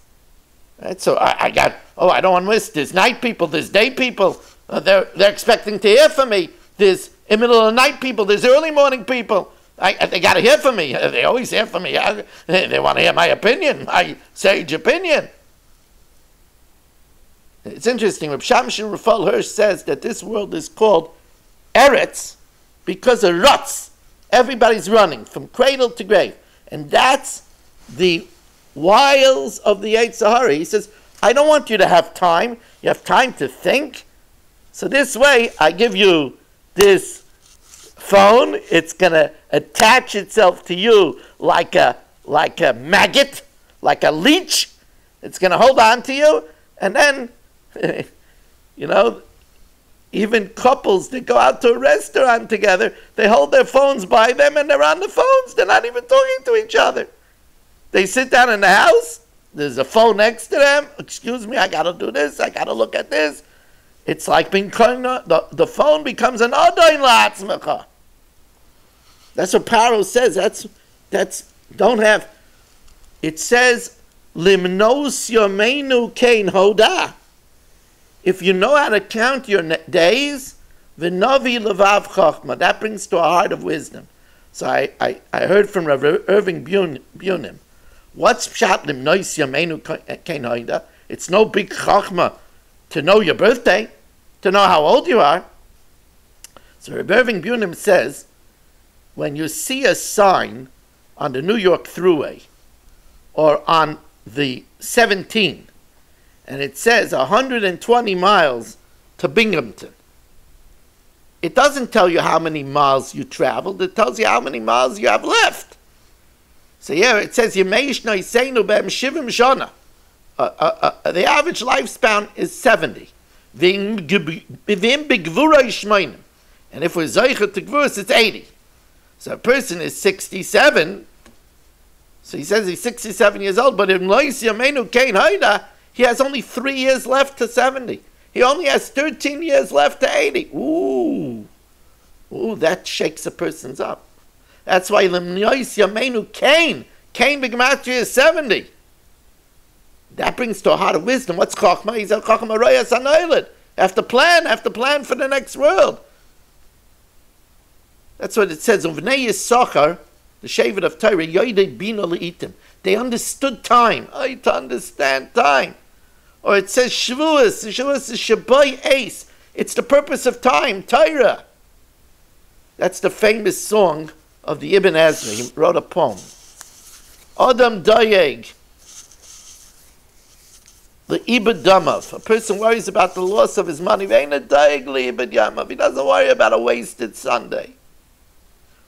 So I, I, got, oh, I don't want to miss. There's night people, there's day people. Uh, they're, they're expecting to hear from me. There's in the middle of the night people, there's early morning people. I, they got to hear from me. They always hear from me. I, they want to hear my opinion, my sage opinion. It's interesting. Reb Shamshon Refael Hirsch says that this world is called Eretz because of ruts. Everybody's running from cradle to grave. And that's the wiles of the Yetzer Hara. He says, I don't want you to have time. You have time to think. So this way, I give you this phone. It's going to attach itself to you like a, like a maggot, like a leech. It's going to hold on to you. And then, you know, even couples that go out to a restaurant together, they hold their phones by them and they're on the phones. They're not even talking to each other. They sit down in the house, there's a phone next to them. Excuse me, I got to do this, I got to look at this. It's like being the, the phone becomes an adain la'atzmecha. That's what Paro says. That's, that's, don't have, it says, limnos yomeinu kain hoda. If you know how to count your days, v'novi levav chachma, that brings to a heart of wisdom. So I, I, I heard from Rav Irving Bunim, what's pshat limnois yamenu kein hoida? It's no big chachma to know your birthday, to know how old you are. So Rav Irving Bunim says, when you see a sign on the New York Thruway or on the 17 and it says 120 miles to Binghamton. It doesn't tell you how many miles you traveled, it tells you how many miles you have left. So yeah, it says Yemeish Noiseinu Bem Shivim Shana. Uh, uh, uh, the average lifespan is 70. And if we're Zeicha to Gvurus, it's 80. So a person is 67, so he says he's 67 years old, but in Lois Yamenu Kain Haida, he has only three years left to 70. He only has 13 years left to 80. Ooh. Ooh, that shakes a person's up. That's why Limnois Yamenu Cain. Cain Bigmatri is 70. That brings to a heart of wisdom. What's Chachma? He's a Chachma Royas Anoilid. Have to plan, have to plan for the next world. That's what it says. Uvnei Yisachar, the Shavit of Torah, Yoidei Bina Le'itim. They understood time. I to understand time. Or it says Shavuos. Shavuos is Shabbai Ace. It's the purpose of time, Torah. That's the famous song of the Ibn Ezra. He wrote a poem. Adam Dayeg. The Ibad Damav. A person worries about the loss of his money. He doesn't worry about a wasted Sunday.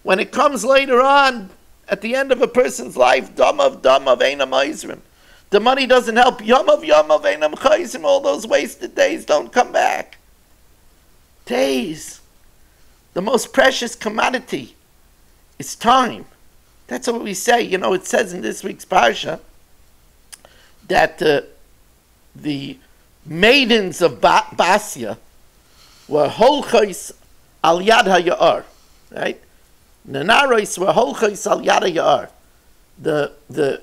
When it comes later on, at the end of a person's life, dam of dam of einam The money doesn't help. Yom of einam chayzrim. All those wasted days don't come back. Days. The most precious commodity is time. That's what we say. You know, it says in this week's parsha that uh, the maidens of ba- Basia were holchais al yad ha'yar, right? Nanarois were holchais al yada yar. The the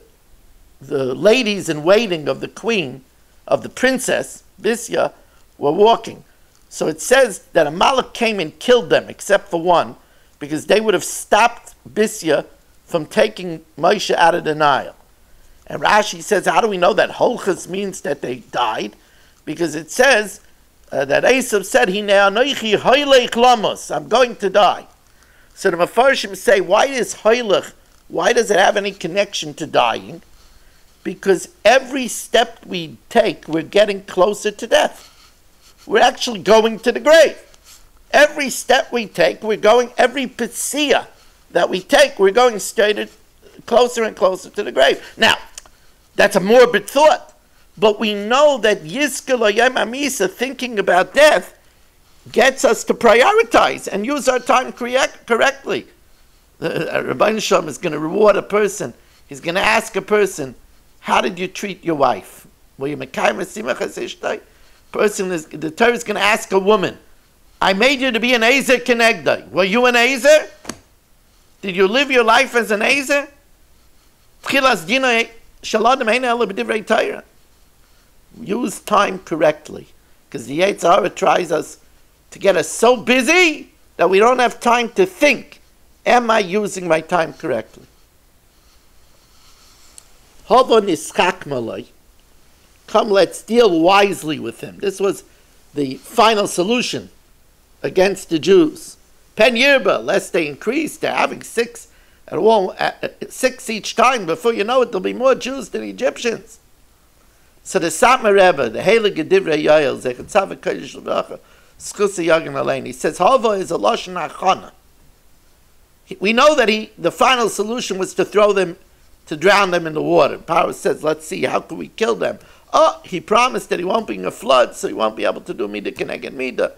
the ladies in waiting of the queen, of the princess Bisya, were walking. So it says that Amalek came and killed them, except for one, because they would have stopped Bisya from taking Moshe out of the Nile. And Rashi says, how do we know that holchas means that they died? Because it says uh, that Esav said. I'm going to die. So the Mefarshim say, why is Hoylech, why does it have any connection to dying? Because every step we take, we're getting closer to death. We're actually going to the grave. Every step we take, we're going, every pisia that we take, we're going straight closer and closer to the grave. Now, that's a morbid thought, but we know that Yizkel Amisa, thinking about death, gets us to prioritize and use our time correct, correctly. Uh, Rabbi Nisham is going to reward a person. He's going to ask a person, how did you treat your wife? Were you Person is, the Torah is going to ask a woman, I made you to be an Ezer Kenegdai. Were you an Ezer? Did you live your life as an Ezer? Eh, eh, Use time correctly. Because the Yetzer Hara tries us to get us so busy that we don't have time to think Am I using my time correctly? Come, let's deal wisely with him. This was the final solution against the Jews. Pen Yerba, lest they increase, they're having six at one, six each time. Before you know it, there'll be more Jews than Egyptians. So the Satmar Rebbe, the Heilige Divrei Yoel, Zechatzav Kodesh Levacha, Skusa Yagan Alein, he says, Hava is a Lashon Achana. We know that he, the final solution was to throw them, to drown them in the water. Paro says, let's see, how can we kill them? Oh, he promised that he won't bring a flood, so he won't be able to do Mida Keneged Mida.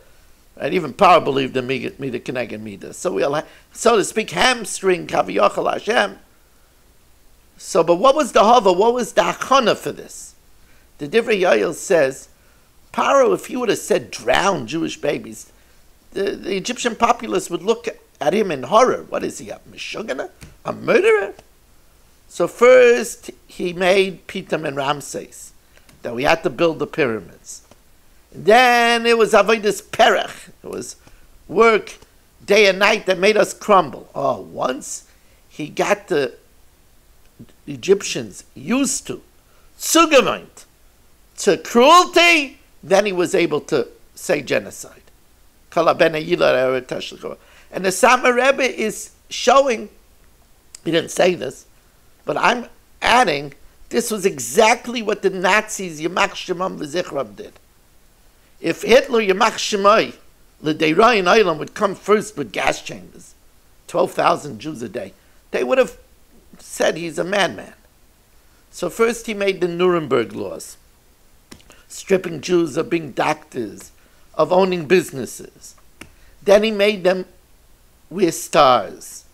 And even Paro believed in Mida Keneged Mida. So we'll, so to speak, hamstring Kaviyachal Hashem. So, but what was the Hava? What was the Achana for this? The Divrei Yoel says, Paro, if he would have said drown Jewish babies, the, the Egyptian populace would look at him in horror. What is he, a Meshuggah? A murderer? So first he made Pitam and Ramses, that we had to build the pyramids. Then it was Avodas Perech. It was work day and night that made us crumble. Oh, once he got the Egyptians used to, zugemeint, to cruelty, then he was able to say genocide. And the Satmar Rebbe is showing, he didn't say this, but I'm adding, this was exactly what the Nazis, Shemam V'Zichram, did. If Hitler, Yamach Shemai, the Deirayan Island would come first with gas chambers, 12,000 Jews a day, they would have said he's a madman. So first he made the Nuremberg laws, stripping Jews of being doctors, of owning businesses. Then he made them wear stars.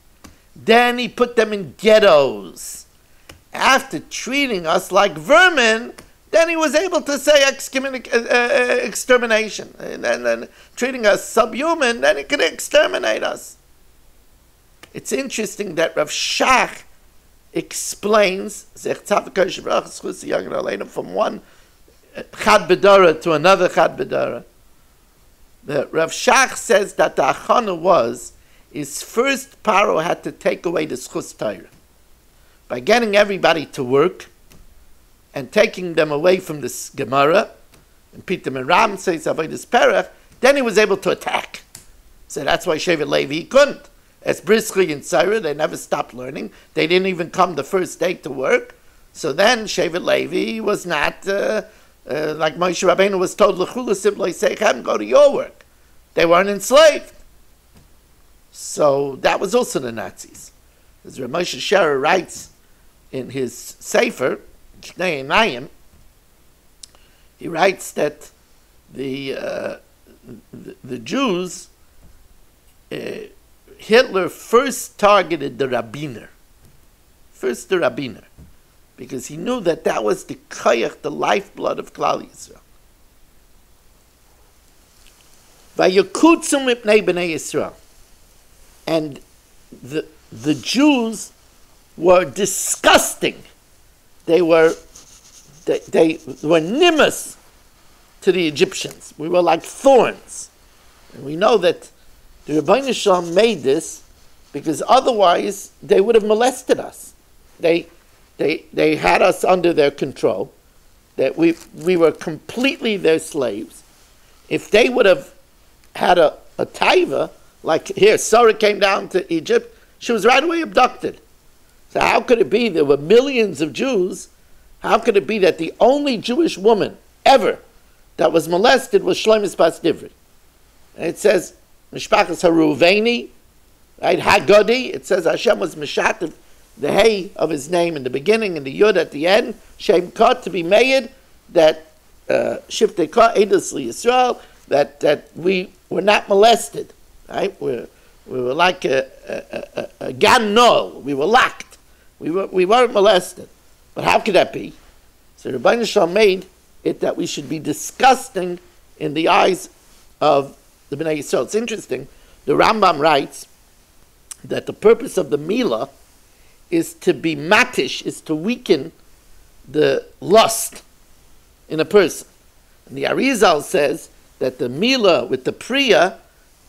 Then he put them in ghettos. After treating us like vermin, then he was able to say uh, uh, extermination. And then, then treating us subhuman, then he could exterminate us. It's interesting that Rav Shach explains from one Chad Bedara to another Chad Bedara. The Rav Shach says that the Achana was is first Paro had to take away the Schus. By getting everybody to work and taking them away from the Gemara, and Peter and Ram says Avodah Perech, then he was able to attack. So that's why Shevet Levi couldn't. As Briskli and Sarah, they never stopped learning. They didn't even come the first day to work. So then Shevet Levi was not, uh, uh, like Moshe Rabbeinu was told, simply say, go to your work. They weren't enslaved. So that was also the Nazis. As Ramosha Scherer writes in his Sefer, Nayim, he writes that the, uh, the, the, Jews, uh, Hitler first targeted the Rabbiner. First the Rabbiner. Because he knew that that was the koyach, the lifeblood of Klal Yisrael. Vayakutzum ipnei b'nei Yisrael and the, the Jews were disgusting. They were, they, they were nimbus to the Egyptians. We were like thorns. And we know that the Rabbi Shalom made this because otherwise they would have molested us. They, they, they had us under their control, that we, we were completely their slaves. If they would have had a, a taiva, like here, Sarah came down to Egypt, she was right away abducted. So how could it be there were millions of Jews? How could it be that the only Jewish woman ever that was molested was Shlomis Bas Divri? And it says, Mishpachas Haruveni, right? Hagodi, it says Hashem was Mishativ, the hay of his name in the beginning and the yud at the end, Shem Kot to be made, that uh, Shiftei Kot, Edus Yisrael, that, that we were not molested. Right? We we were like a, a, a, a gan nol. We were locked. We, were, we weren't molested. But how could that be? So Rabbi Nishal made it that we should be disgusting in the eyes of the Bnei Yisrael. It's interesting. The Rambam writes that the purpose of the Mila is to be matish, is to weaken the lust in a person. And the Arizal says that the Mila with the Priya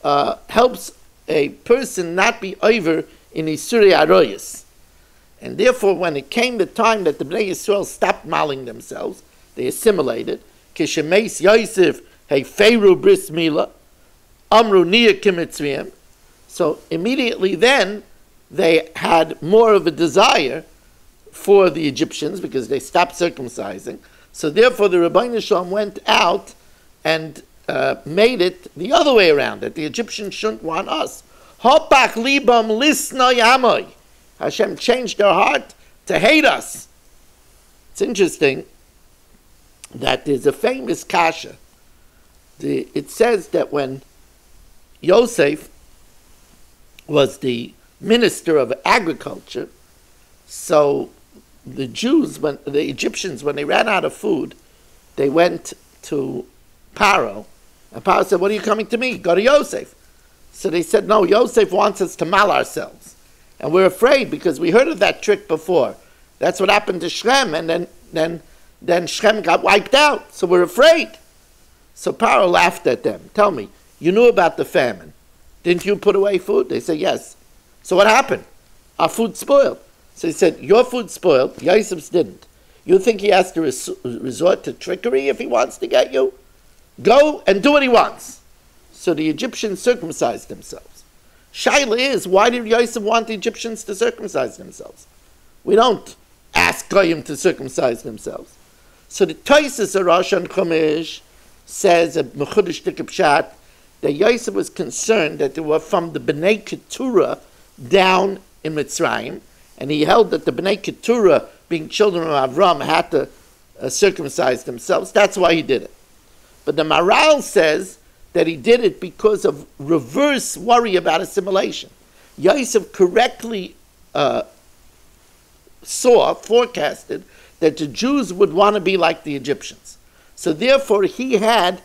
uh, helps a person not be over in Isuri Aroyas. And therefore, when it came the time that the Bnei Yisrael stopped mauling themselves, they assimilated. Kishemes Yosef Pharaoh bris mila, amru. So immediately then, they had more of a desire for the Egyptians because they stopped circumcising. So therefore, the Rabbi Shalom went out and uh, made it the other way around, that the Egyptians shouldn't want us. Hopach libam lisna yamoy. Hashem changed their heart to hate us. It's interesting that there's a famous kasha. The, it says that when Yosef was the minister of agriculture, so the Jews, when the Egyptians, when they ran out of food, they went to Paro, and Paro said, "What are you coming to me? Go to Yosef." So they said, "No, Yosef wants us to mal ourselves." And we're afraid because we heard of that trick before. That's what happened to Shrem, and then, then, then Shrem got wiped out. So we're afraid. So Paro laughed at them. Tell me, you knew about the famine. Didn't you put away food? They said, yes. So what happened? Our food spoiled. So he said, your food spoiled, Yosef's didn't. You think he has to res- resort to trickery if he wants to get you? Go and do what he wants. So the Egyptians circumcised themselves. Shaila is, why did Yosef want the Egyptians to circumcise themselves? We don't ask Goyim to circumcise themselves. So the Toises Rosh and Chumash says, a Mechudish Pshat, that Yosef was concerned that they were from the Bnei Keturah down in Mitzrayim, and he held that the Bnei Keturah, being children of Avram, had to uh, circumcise themselves. That's why he did it. But the Maral says that he did it because of reverse worry about assimilation. Yosef correctly uh, saw, forecasted, that the Jews would want to be like the Egyptians. So therefore, he had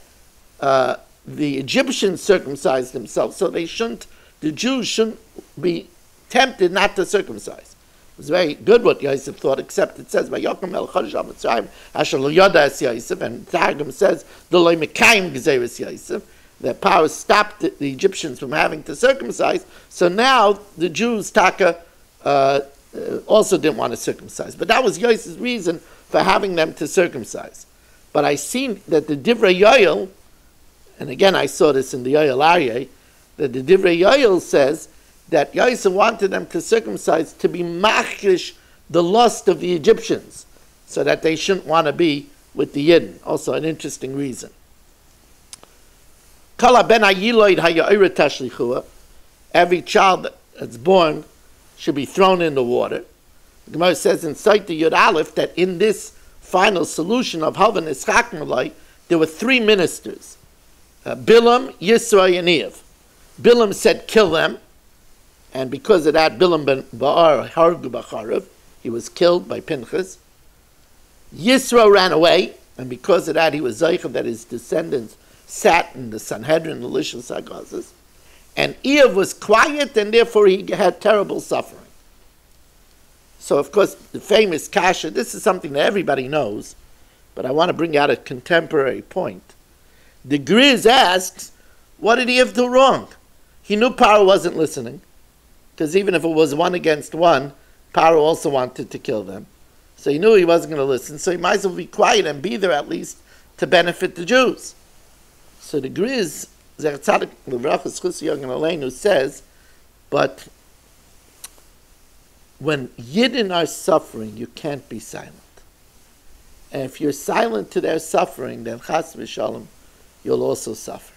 uh, the Egyptians circumcise themselves, so they shouldn't, the Jews shouldn't be tempted not to circumcise. It was very good what Yosef thought, except it says, Vayokim el Chodesh al Asher lo yoda es Yosef, and Targum says, the loy mekayim gezeres Yosef, that power stopped the, Egyptians from having to circumcise. So now the Jews, Taka, uh, uh, also didn't want to circumcise. But that was Yosef's reason for having them to circumcise. But I seen that the Divrei Yoel, and again I saw this in the Oyel Aryeh, that the Divrei Yoel says that Yosef wanted them to circumcise to be machish the lust of the Egyptians, so that they shouldn't want to be with the Yidden. Also an interesting reason. Every child that's born should be thrown in the water. The Gemara says in Saita Yud Aleph that in this final solution of Havan Ischak there were three ministers uh, Bilam, Yisra, and Eiv. Bilam said, kill them. And because of that, Bilam ben Ba'ar Hargu Bacharav, he was killed by Pinchas. Yisra ran away, and because of that, he was Zaycha that his descendants sat in the Sanhedrin, the Lishon Sagazes, and Eiv was quiet, and therefore he had terrible suffering. So, of course, the famous Kasha, this is something that everybody knows, but I want to bring out a contemporary point. The Griz asks, what did have do wrong? He knew Paro wasn't listening, because even if it was one against one, Paro also wanted to kill them. So he knew he wasn't going to listen, so he might as well be quiet and be there at least to benefit the Jews. So the Griz, Zer Tzadik, Levrachas Chus Yogan Aleinu says, but when Yidden are suffering, you can't be silent. And if you're silent to their suffering, then Chas v'shalom, you'll also suffer.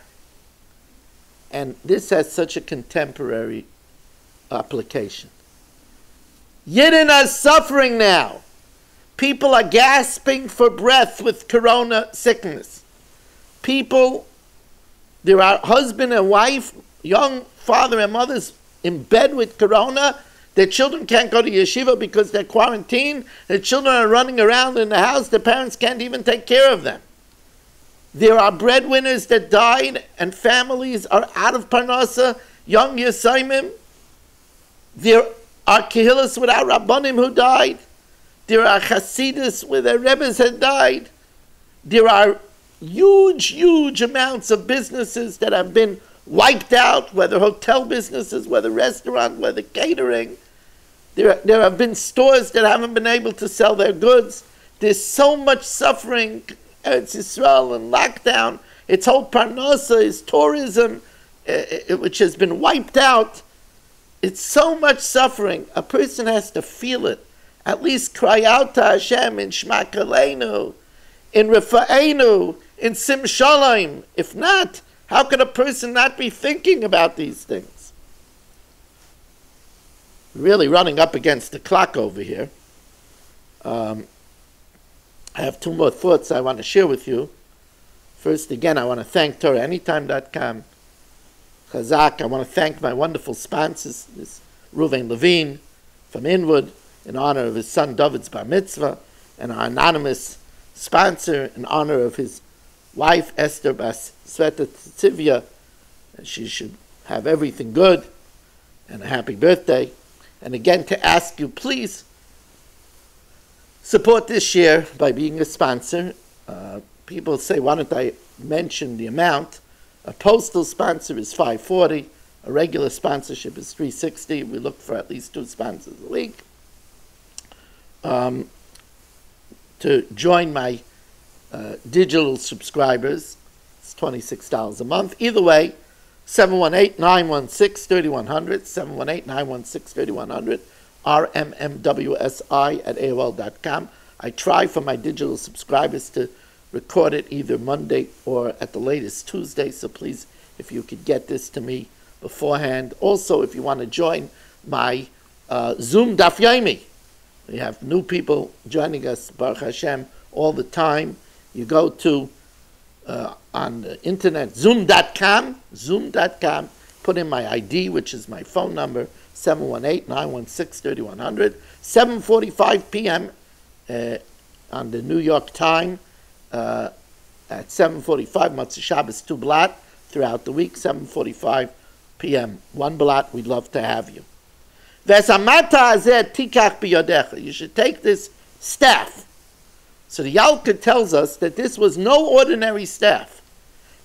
And this has such a contemporary application. Yidden are suffering now. People are gasping for breath with corona sickness. People there are husband and wife, young father and mothers in bed with corona. Their children can't go to yeshiva because they're quarantined. Their children are running around in the house. Their parents can't even take care of them. There are breadwinners that died, and families are out of parnasa. Young Yesaimim. There are kehillas without rabbanim who died. There are chasidus where their rebbes had died. There are huge, huge amounts of businesses that have been wiped out, whether hotel businesses, whether restaurant, whether catering. There, there have been stores that haven't been able to sell their goods. There's so much suffering, Eretz Israel and lockdown. Its whole parnasa is tourism, uh, which has been wiped out. It's so much suffering. A person has to feel it. At least cry out to Hashem in Shmakalenu, in Rifa'enu, in Sim Shalom. If not, how can a person not be thinking about these things? Really running up against the clock over here. Um, I have two more thoughts I want to share with you. First, again, I want to thank TorahAnytime.com, Chazak. I want to thank my wonderful sponsors, this Ruvain Levine from Inwood, in honor of his son David's bar mitzvah, and our anonymous sponsor in honor of his wife Esther Bas Sveta. She should have everything good and a happy birthday. And again, to ask you, please support this year by being a sponsor. Uh, people say, why don't I mention the amount? A postal sponsor is 540. A regular sponsorship is 360. We look for at least two sponsors a week. Um, to join my uh, digital subscribers, it's $26 a month. Either way, 718-916-3100, 718-916-3100, rmmwsi at AOL.com. I try for my digital subscribers to record it either Monday or at the latest Tuesday, so please, if you could get this to me beforehand. Also, if you want to join my uh, Zoom Daf Yomi, we have new people joining us, Baruch Hashem, all the time. You go to uh, on the internet, zoom.com, zoom.com, put in my ID, which is my phone number, 718-916-3100, 7.45 p.m. Uh, on the New York time, uh, at 7.45, Motzei Shabbos, two blat, throughout the week, 7.45 p.m. One blat, we'd love to have you. You should take this staff. So the Yalkut tells us that this was no ordinary staff.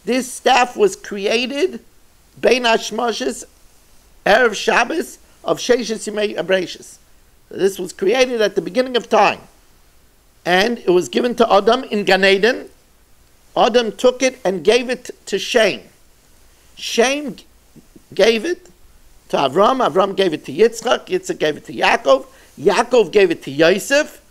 This staff was created Bein Hashmoshes, Erev Shabbos of Sheshes Yimei Abrashis. This was created at the beginning of time. And it was given to Adam in Gan Eden. Adam took it and gave it to Shem. Shem gave it to Avram. Avram gave it to Yitzchak. Yitzchak gave it to Yaakov. Yaakov gave it to Yosef.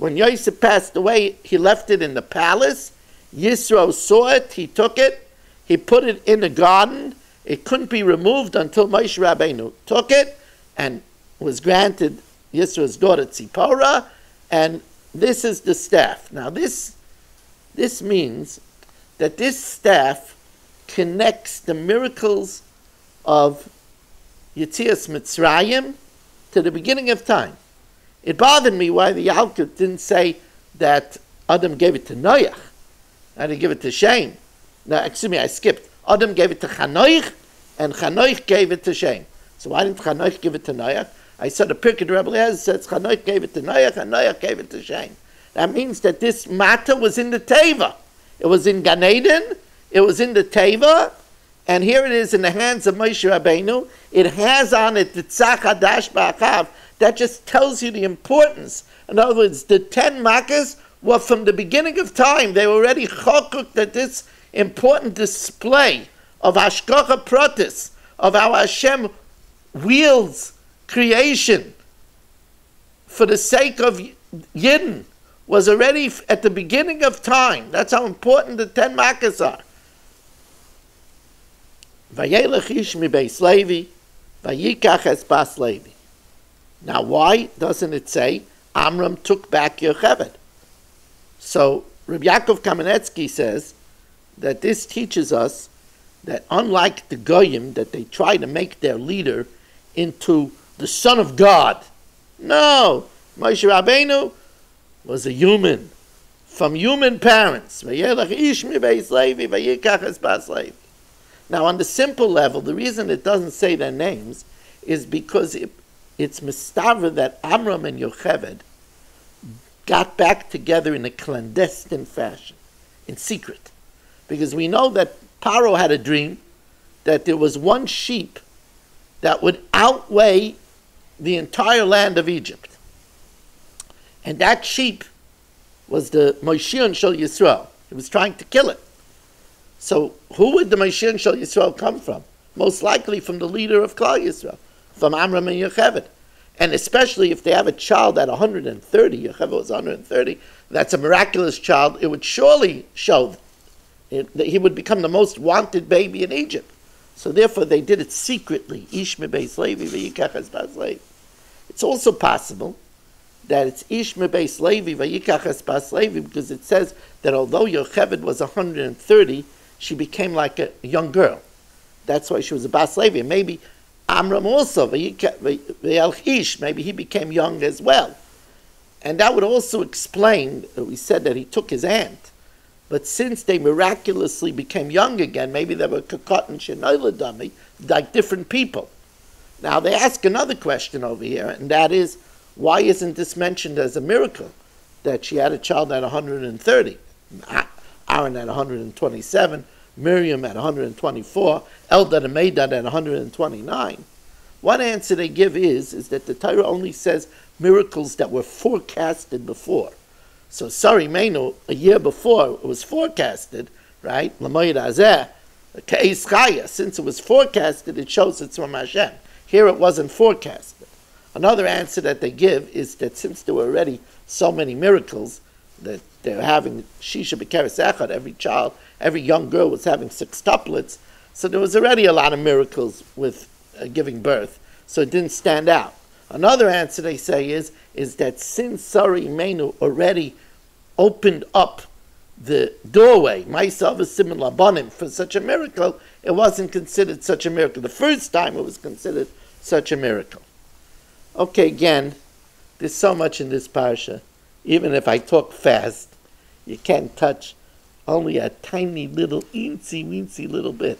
When Yosef passed away, he left it in the palace. Yisro saw it. He took it. He put it in the garden. It couldn't be removed until Moshe Rabbeinu took it and was granted Yisro's daughter Tzipora. And this is the staff. Now this this means that this staff connects the miracles of Yitzias Mitzrayim to the beginning of time. It bothered me why the Yalkut didn't say that Adam gave it to Noach. I didn't give it to Shem. No, excuse me, I skipped. Adam gave it to Chanoich, and Chanoich gave it to Shem. So why didn't Chanoich give it to Noach? I said the Pirkei Rebbe has says Chanoich gave it to Noach, and Noach gave it to Shem. That means that this matter was in the Teva. It was in Gan Eden, it was in the Teva, and here it is in the hands of Moshe Rabbeinu. It has on it the Tzach Hadash Ba'achav. That just tells you the importance. In other words, the ten makas were from the beginning of time. They were already chokuk that this important display of Hashgacha Protis, of how Hashem wields creation for the sake of Yidden, was already at the beginning of time. That's how important the ten makas are. Vayelech ish mi beis Levi, vayikach es bas Levi. Now, why doesn't it say Amram took back your Yocheved? So, Rabbi Yaakov Kamenetsky says that this teaches us that unlike the Goyim, that they try to make their leader into the Son of God. No, Moshe Rabbeinu was a human from human parents. Now, on the simple level, the reason it doesn't say their names is because it, it's mistaver that Amram and Yocheved got back together in a clandestine fashion, in secret. Because we know that Paro had a dream that there was one sheep that would outweigh the entire land of Egypt. And that sheep was the Moshiach Shal Yisrael. He was trying to kill it. So who would the Moshiach Shal Yisrael come from? Most likely from the leader of Klal Yisrael, from Amram and Yocheved. And especially if they have a child at 130, Yocheved was 130, that's a miraculous child, it would surely show that he would become the most wanted baby in Egypt. So therefore they did it secretly. Ish Beis Levi Levi. It's also possible that it's Ish Beis Levi Vayikachas Bas Levi because it says that although Yocheved was 130, she became like a young girl. That's why she was a Bas Levi. Maybe Amram also, Ish, maybe he became young as well. And that would also explain, we said that he took his aunt, but since they miraculously became young again, maybe they were kakot and shenoila dummy, like different people. Now they ask another question over here, and that is, why isn't this mentioned as a miracle that she had a child at 130, Aaron at 127, Miriam at 124, Eldad and Medad at 129? One answer they give is, is that the Torah only says miracles that were forecasted before. So Sarah Imeinu, a year before it was forecasted, right? Since it was forecasted, it shows it's from Hashem. Here it wasn't forecasted. Another answer that they give is that since there were already so many miracles that they're having Shisha Bekeres Echad, every child, every young girl was having six sextuplets, so there was already a lot of miracles with uh, giving birth, so it didn't stand out. Another answer they say is is that since Sarah Imeinu already opened up the doorway, Maisav similar Labanim, for such a miracle, it wasn't considered such a miracle. The first time it was considered such a miracle. Okay, again, there's so much in this parsha. Even if I talk fast, you can't touch only a tiny little, eensy weensy little bit.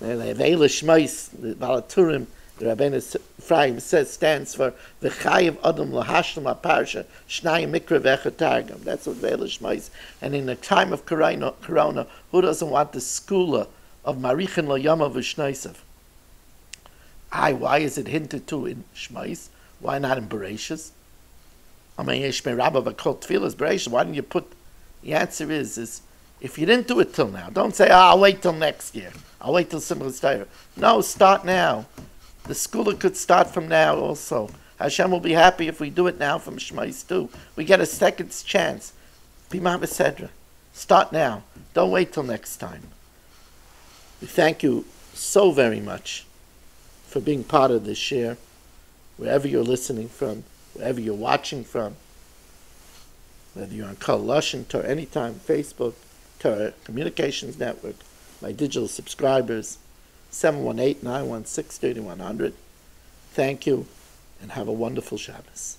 And Vela Shmais, the Balaturim, the Rabbeinu Ephraim says stands for the Chayiv Adam Lahashlam Parsha Shnayim Mikra Vechatargam. That's what Vela Shmais. And in the time of corona, corona, who doesn't want the skula of Marichin Lo Yama Vishnaisav? Aye, why is it hinted to in Shmais? Why not in Bereshis? I mean, Yeshme Rabba Vakol Tfilas Bereshis. Why didn't you put? The answer is is if you didn't do it till now, don't say, oh, I'll wait till next year. I'll wait till Simchas Torah. No, start now. The school could start from now also. Hashem will be happy if we do it now from Shmos too. We get a second chance. Bima Besedra. Start now. Don't wait till next time. We thank you so very much for being part of this share, wherever you're listening from, wherever you're watching from, whether you're on Kol Lashon, or anytime, Facebook, Torah Communications Network, my digital subscribers, 718 916 3100. Thank you and have a wonderful Shabbos.